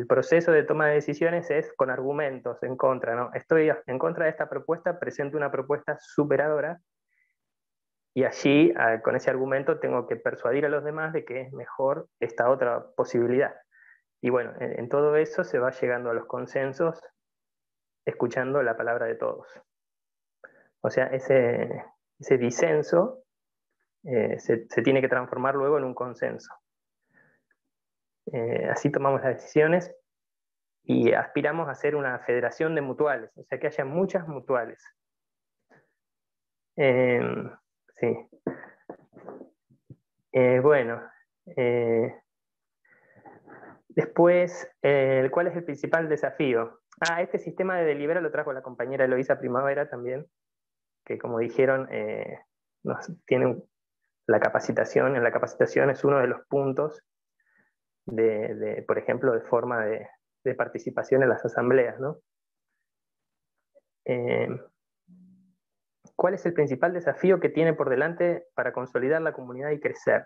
proceso de toma de decisiones es con argumentos en contra. ¿no? Estoy en contra de esta propuesta, presento una propuesta superadora y allí, con ese argumento, tengo que persuadir a los demás de que es mejor esta otra posibilidad. Y bueno, en, todo eso se va llegando a los consensos escuchando la palabra de todos. O sea, ese, ese disenso eh, se, tiene que transformar luego en un consenso. Eh, así tomamos las decisiones y aspiramos a ser una federación de mutuales, o sea que haya muchas mutuales. Em, sí. Eh, bueno, después, ¿cuál es el principal desafío? Ah, este sistema de delibera lo trajo la compañera Eloisa Primavera también, que como dijeron, nos tiene un, la capacitación. En la capacitación es uno de los puntos de, por ejemplo, de forma de, participación en las asambleas. ¿no? Eh, ¿Cuál es el principal desafío que tiene por delante para consolidar la comunidad y crecer?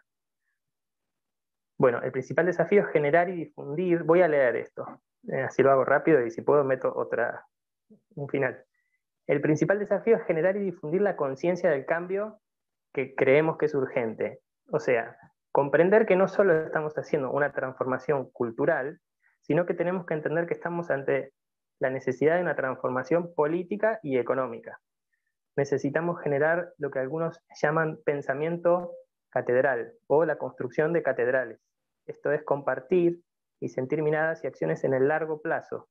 Bueno, el principal desafío es generar y difundir, voy a leer esto, eh, así lo hago rápido y si puedo meto otra, un final. El principal desafío es generar y difundir la conciencia del cambio que creemos que es urgente. O sea, comprender que no solo estamos haciendo una transformación cultural, sino que tenemos que entender que estamos ante la necesidad de una transformación política y económica. Necesitamos generar lo que algunos llaman pensamiento catedral o la construcción de catedrales. Esto es compartir y sentir miradas y acciones en el largo plazo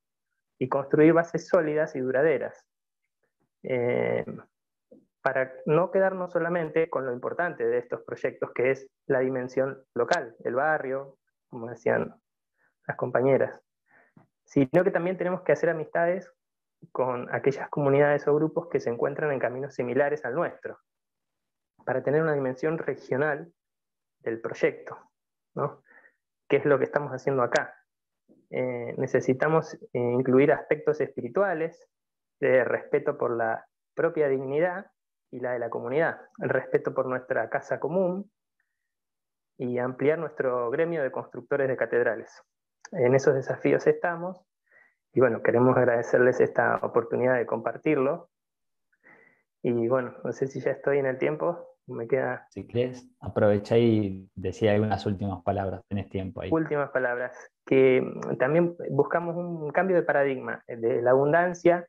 y construir bases sólidas y duraderas. Eh, para no quedarnos solamente con lo importante de estos proyectos, que es la dimensión local, el barrio, como decían las compañeras, sino que también tenemos que hacer amistades con aquellas comunidades o grupos que se encuentran en caminos similares al nuestro, para tener una dimensión regional del proyecto, ¿no? ¿Qué es lo que estamos haciendo acá? Eh, necesitamos eh, incluir aspectos espirituales, de respeto por la propia dignidad y la de la comunidad, el respeto por nuestra casa común y ampliar nuestro gremio de constructores de catedrales. En esos desafíos estamos y bueno, queremos agradecerles esta oportunidad de compartirlo. Y bueno, no sé si ya estoy en el tiempo, me queda... Si quieres, aprovecha y decía algunas últimas palabras, tenés tiempo ahí. Últimas palabras, que también buscamos un cambio de paradigma, de la abundancia,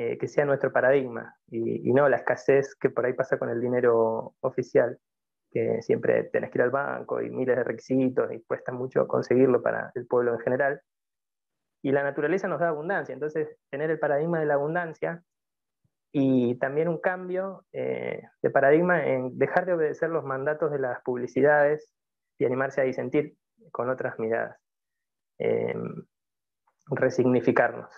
eh, que sea nuestro paradigma, y, no la escasez que por ahí pasa con el dinero oficial, que siempre tenés que ir al banco y miles de requisitos y cuesta mucho conseguirlo para el pueblo en general. Y la naturaleza nos da abundancia, entonces tener el paradigma de la abundancia y también un cambio eh, de paradigma en dejar de obedecer los mandatos de las publicidades y animarse a disentir con otras miradas. Em, resignificarnos.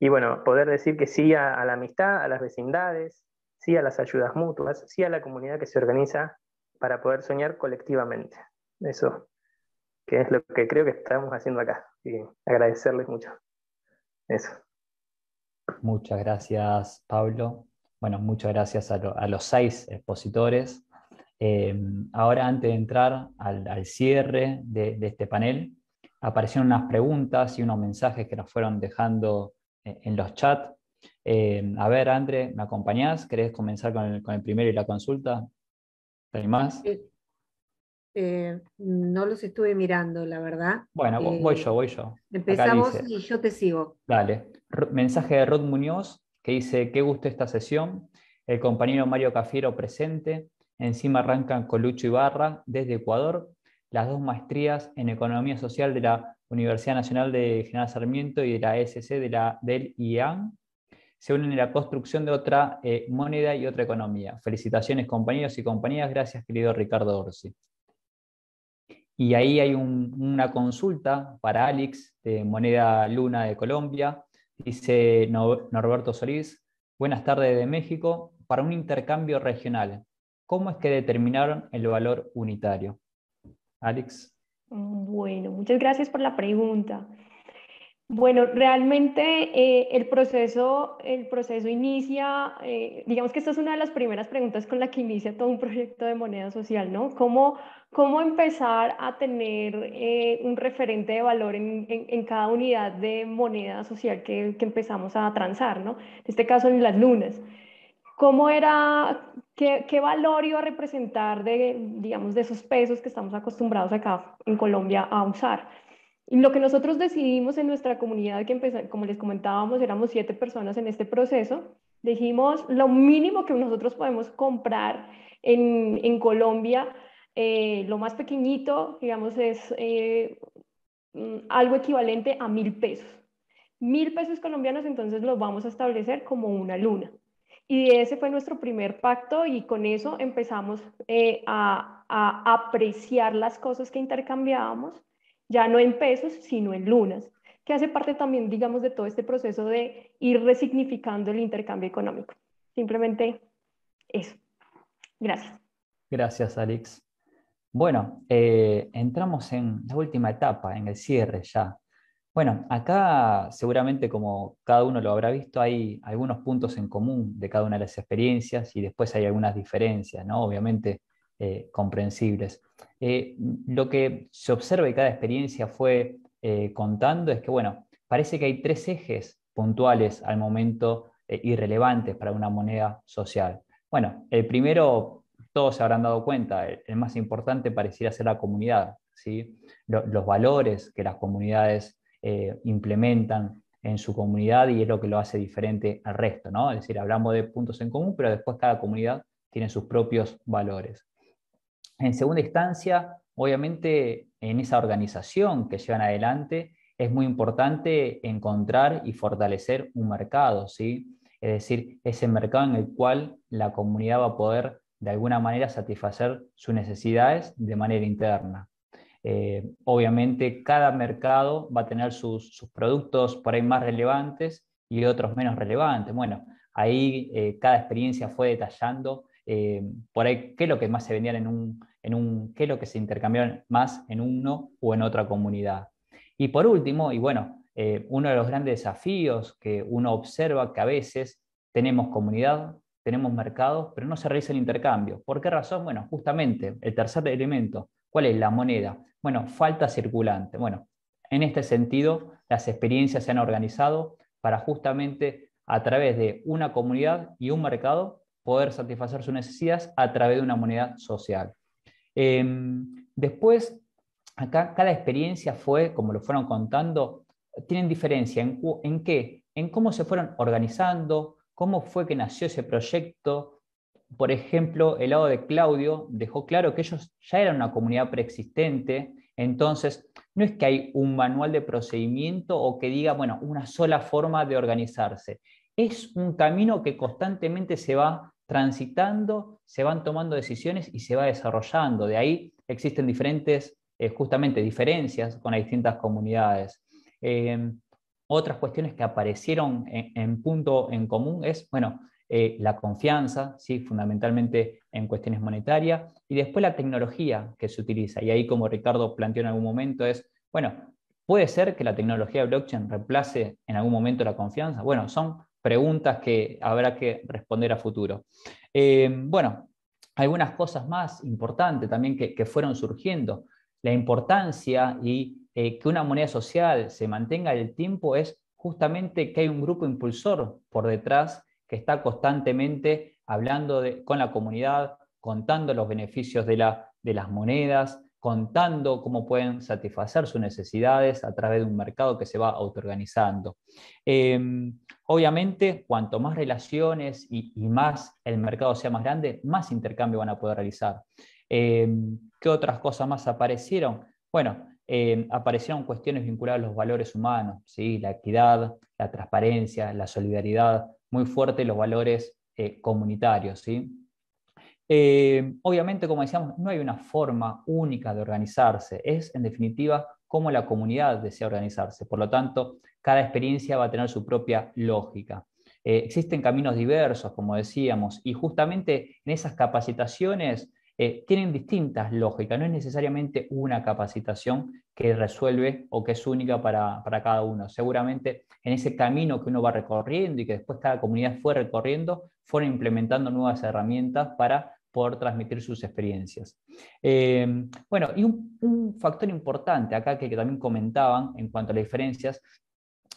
Y bueno, poder decir que sí a, la amistad, a las vecindades, sí a las ayudas mutuas, sí a la comunidad que se organiza para poder soñar colectivamente. Eso, que es lo que creo que estamos haciendo acá. Y agradecerles mucho. Eso. Muchas gracias, Pablo. Bueno, muchas gracias a, los seis expositores. Eh, ahora, antes de entrar al, cierre de, este panel, aparecieron unas preguntas y unos mensajes que nos fueron dejando en los chats. Eh, a ver, André, ¿me acompañás? ¿Querés comenzar con el, primero y la consulta? ¿Hay más? Eh, no los estuve mirando, la verdad. Bueno, voy yo, voy yo. Empezamos y yo te sigo. Dale. Mensaje de Rod Muñoz que dice, qué gusto esta sesión. El compañero Mario Cafiero presente. Encima arrancan Colucho Ibarra desde Ecuador. Las dos maestrías en Economía Social de la Universidad Nacional de General Sarmiento y de la ESC de la, del IAN se unen en la construcción de otra eh, moneda y otra economía. Felicitaciones compañeros y compañeras. Gracias querido Ricardo Orsi. Y ahí hay una consulta para Alex de Moneda Luna de Colombia. Dice Norberto Solís, buenas tardes de México, para un intercambio regional. ¿Cómo es que determinaron el valor unitario? Alex. Bueno, muchas gracias por la pregunta. Bueno, realmente eh, el, proceso, el proceso inicia, eh, digamos que esta es una de las primeras preguntas con la que inicia todo un proyecto de moneda social, ¿no? ¿Cómo, cómo empezar a tener eh, un referente de valor en, en, cada unidad de moneda social que, que, empezamos a transar, ¿no? En este caso en las lunas. ¿Cómo era, qué, qué, valor iba a representar de, digamos, de esos pesos que estamos acostumbrados acá en Colombia a usar? Y lo que nosotros decidimos en nuestra comunidad, que como les comentábamos, éramos siete personas en este proceso, dijimos lo mínimo que nosotros podemos comprar en, en Colombia, eh, lo más pequeñito, digamos, es eh, mm, algo equivalente a mil pesos. Mil pesos colombianos, entonces los vamos a establecer como una luna. Y ese fue nuestro primer pacto y con eso empezamos eh, a, apreciar las cosas que intercambiábamos ya no en pesos, sino en lunas, que hace parte también, digamos, de todo este proceso de ir resignificando el intercambio económico. Simplemente eso. Gracias. Gracias, Alex. Bueno, eh, entramos en la última etapa, en el cierre ya. Bueno, acá seguramente como cada uno lo habrá visto, hay algunos puntos en común de cada una de las experiencias y después hay algunas diferencias, ¿no? Obviamente eh, comprensibles. Eh, lo que se observa y cada experiencia fue contando es que, bueno, parece que hay tres ejes puntuales al momento irrelevantes para una moneda social. Bueno, el primero todos se habrán dado cuenta, el, más importante pareciera ser la comunidad, ¿sí? los valores que las comunidades eh, implementan en su comunidad y es lo que lo hace diferente al resto, ¿no? Es decir, hablamos de puntos en común, pero después cada comunidad tiene sus propios valores. En segunda instancia, obviamente, en esa organización que llevan adelante, es muy importante encontrar y fortalecer un mercado, ¿sí? Es decir, ese mercado en el cual la comunidad va a poder de alguna manera satisfacer sus necesidades de manera interna. Eh, obviamente cada mercado va a tener sus, productos por ahí más relevantes y otros menos relevantes. Bueno, ahí eh, cada experiencia fue detallando eh, por ahí qué es lo que más se vendían en un, en un, qué es lo que se intercambiaban más en uno o en otra comunidad. Y por último, y bueno, uno de los grandes desafíos que uno observa que a veces tenemos comunidad, tenemos mercados, pero no se realiza el intercambio. ¿Por qué razón? Bueno, justamente el tercer elemento, ¿cuál es la moneda? Bueno, falta circulante. Bueno, en este sentido, las experiencias se han organizado para justamente a través de una comunidad y un mercado poder satisfacer sus necesidades a través de una moneda social. Em, después, acá cada experiencia fue, como lo fueron contando, tienen diferencia en, en qué, en cómo se fueron organizando, cómo fue que nació ese proyecto. Por ejemplo, el lado de Claudio dejó claro que ellos ya eran una comunidad preexistente, entonces no es que hay un manual de procedimiento o que diga, bueno, una sola forma de organizarse. Es un camino que constantemente se va transitando, se van tomando decisiones y se va desarrollando. De ahí existen diferentes, eh, justamente, diferencias con las distintas comunidades. Eh, otras cuestiones que aparecieron en, punto en común es, bueno, eh, la confianza, ¿sí? fundamentalmente en cuestiones monetarias, y después la tecnología que se utiliza. Y ahí, como Ricardo planteó en algún momento, es, bueno, ¿puede ser que la tecnología blockchain reemplace en algún momento la confianza? Bueno, son preguntas que habrá que responder a futuro. Eh, bueno, algunas cosas más importantes también que, que fueron surgiendo. La importancia y eh, que una moneda social se mantenga el tiempo es justamente que hay un grupo impulsor por detrás que está constantemente hablando con la comunidad, contando los beneficios de, las monedas, contando cómo pueden satisfacer sus necesidades a través de un mercado que se va autoorganizando. Em, obviamente, cuanto más relaciones y, más el mercado sea más grande, más intercambio van a poder realizar. Em, ¿Qué otras cosas más aparecieron? Bueno, eh, aparecieron cuestiones vinculadas a los valores humanos, ¿sí? la equidad, la transparencia, la solidaridad, muy fuerte los valores eh, comunitarios. ¿sí? Eh, obviamente, como decíamos, no hay una forma única de organizarse, es en definitiva cómo la comunidad desea organizarse. Por lo tanto, cada experiencia va a tener su propia lógica. existen caminos diversos, como decíamos, y justamente en esas capacitaciones eh, tienen distintas lógicas, no es necesariamente una capacitación que resuelve o que es única para, cada uno. Seguramente en ese camino que uno va recorriendo y que después cada comunidad fue recorriendo, fueron implementando nuevas herramientas para poder transmitir sus experiencias. Eh, bueno, y un, factor importante acá que, también comentaban en cuanto a las diferencias,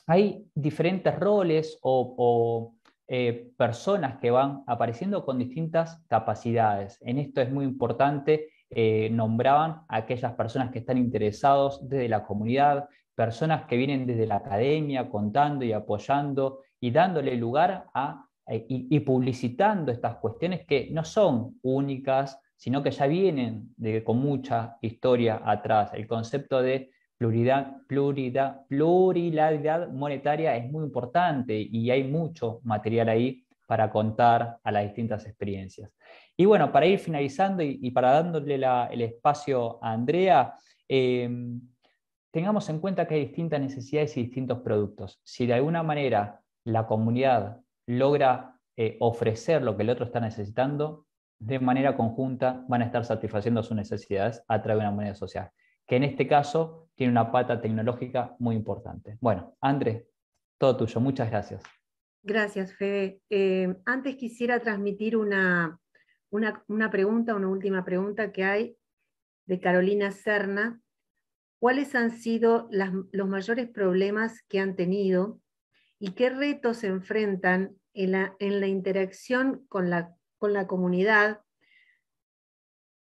hay diferentes roles o eh, personas que van apareciendo con distintas capacidades. En esto es muy importante, eh, nombraban a aquellas personas que están interesados desde la comunidad, personas que vienen desde la academia contando y apoyando y dándole lugar a eh, y, publicitando estas cuestiones que no son únicas, sino que ya vienen de, con mucha historia atrás. El concepto de pluralidad, pluralidad, monetaria es muy importante y hay mucho material ahí para contar a las distintas experiencias. Y bueno, para ir finalizando y, para dándole el espacio a Andrea, em, tengamos en cuenta que hay distintas necesidades y distintos productos. Si de alguna manera la comunidad logra eh, ofrecer lo que el otro está necesitando, de manera conjunta van a estar satisfaciendo sus necesidades a través de una moneda social, que en este caso tiene una pata tecnológica muy importante. Bueno, Andrés, todo tuyo, muchas gracias. Gracias, Fede. Eh, antes quisiera transmitir una, una, pregunta, una última pregunta que hay de Carolina Serna. ¿Cuáles han sido los mayores problemas que han tenido y qué retos enfrentan en la, en la interacción con la con la comunidad,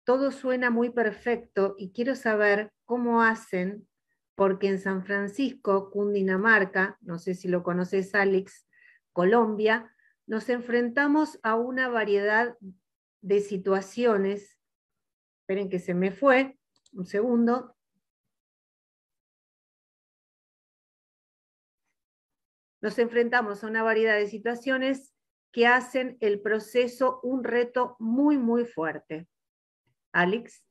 todo suena muy perfecto y quiero saber cómo hacen, porque en San Francisco, Cundinamarca, no sé si lo conoces Alex, Colombia, nos enfrentamos a una variedad de situaciones. Esperen que se me fue, un segundo. Nos enfrentamos a una variedad de situaciones que hacen el proceso un reto muy, muy fuerte. Alex.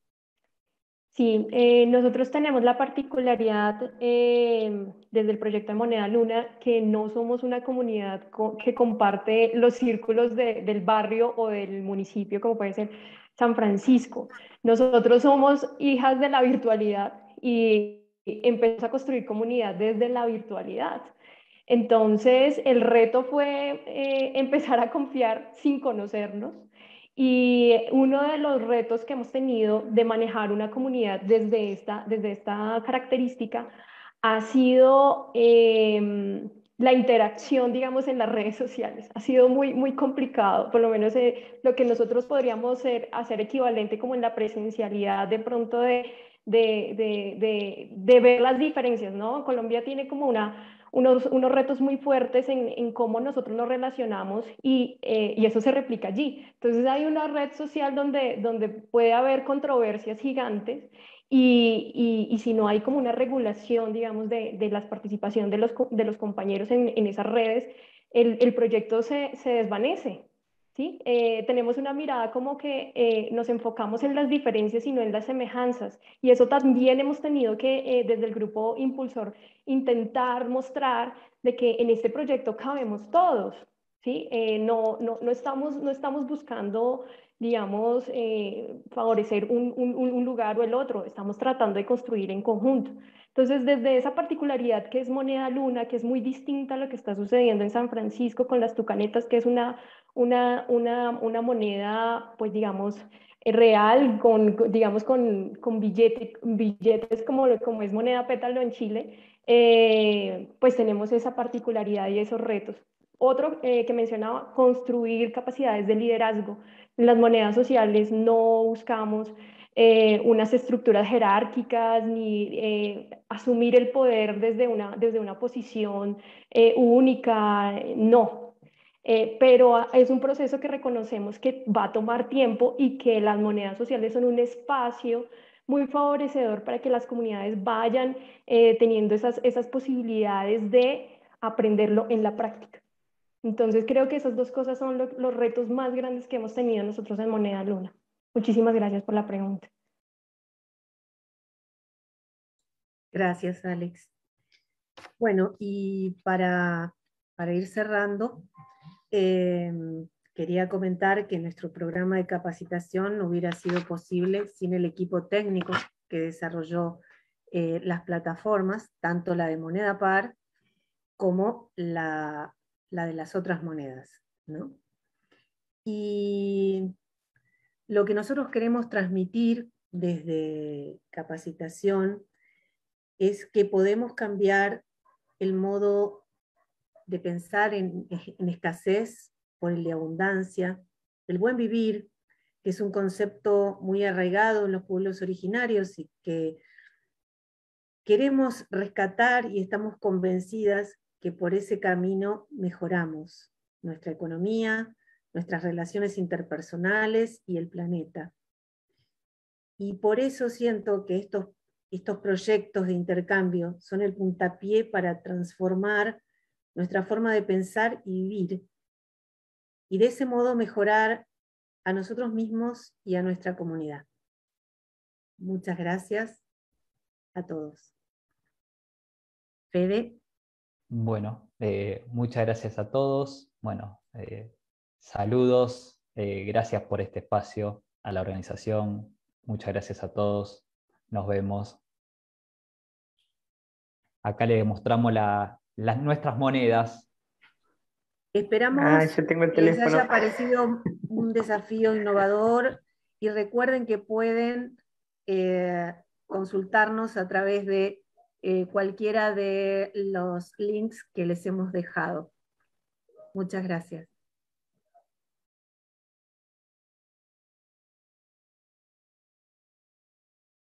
Sí, eh, nosotros tenemos la particularidad eh, desde el proyecto de Moneda Luna que no somos una comunidad que comparte los círculos del barrio o del municipio, como puede ser San Francisco. Nosotros somos hijas de la virtualidad y empezamos a construir comunidad desde la virtualidad. Entonces, el reto fue eh, empezar a confiar sin conocernos. Y uno de los retos que hemos tenido de manejar una comunidad desde esta, desde esta característica ha sido em, la interacción, digamos, en las redes sociales. Ha sido muy, muy complicado, por lo menos eh, lo que nosotros podríamos hacer equivalente como en la presencialidad de pronto de, de, de ver las diferencias, ¿no? Colombia tiene como una unos, unos retos muy fuertes en, en, cómo nosotros nos relacionamos y, eh, y, eso se replica allí. Entonces hay una red social donde, donde puede haber controversias gigantes y, y, y si no hay como una regulación, digamos, de, de la participación de los, de los compañeros en, en esas redes, el, el proyecto se, se desvanece. ¿Sí? Eh, tenemos una mirada como que eh, nos enfocamos en las diferencias y no en las semejanzas. Y eso también hemos tenido que, eh, desde el grupo impulsor, intentar mostrar de que en este proyecto cabemos todos. ¿sí? no, no, no, estamos, no estamos buscando digamos, favorecer un, un, un, lugar o el otro, estamos tratando de construir en conjunto. Entonces, desde esa particularidad que es moneda luna, que es muy distinta a lo que está sucediendo en San Francisco con las tucanetas, que es una una, una, una moneda, pues digamos, eh, real, con, digamos, con, con billete, billetes como, como es moneda pétalo en Chile, eh, pues tenemos esa particularidad y esos retos. Otro eh, que mencionaba, construir capacidades de liderazgo. Las monedas sociales no buscamos unas estructuras jerárquicas ni asumir el poder desde una, desde una posición única, no, eh, pero es un proceso que reconocemos que va a tomar tiempo y que las monedas sociales son un espacio muy favorecedor para que las comunidades vayan eh, teniendo esas, esas posibilidades de aprenderlo en la práctica. Entonces creo que esas dos cosas son los retos más grandes que hemos tenido nosotros en Moneda Luna. Muchísimas gracias por la pregunta. Gracias, Alex. Bueno, y para, para ir cerrando, Em, quería comentar que nuestro programa de capacitación no hubiera sido posible sin el equipo técnico que desarrolló eh, las plataformas, tanto la de moneda par como la, de las otras monedas. Y lo que nosotros queremos transmitir desde capacitación es que podemos cambiar el modo de pensar en, escasez por el de abundancia, el buen vivir, que es un concepto muy arraigado en los pueblos originarios y que queremos rescatar y estamos convencidas que por ese camino mejoramos nuestra economía, nuestras relaciones interpersonales y el planeta. Y por eso siento que estos, estos proyectos de intercambio son el puntapié para transformar nuestra forma de pensar y vivir, y de ese modo mejorar a nosotros mismos y a nuestra comunidad. Muchas gracias a todos. Fede. Bueno, eh, muchas gracias a todos. Bueno, eh, saludos Eh, gracias por este espacio, a la organización. Muchas gracias a todos. Nos vemos. Acá le mostramos las, nuestras monedas. Esperamos Ah, yo tengo el que les haya parecido un desafío innovador y recuerden que pueden eh, consultarnos a través de eh, cualquiera de los links que les hemos dejado. Muchas gracias.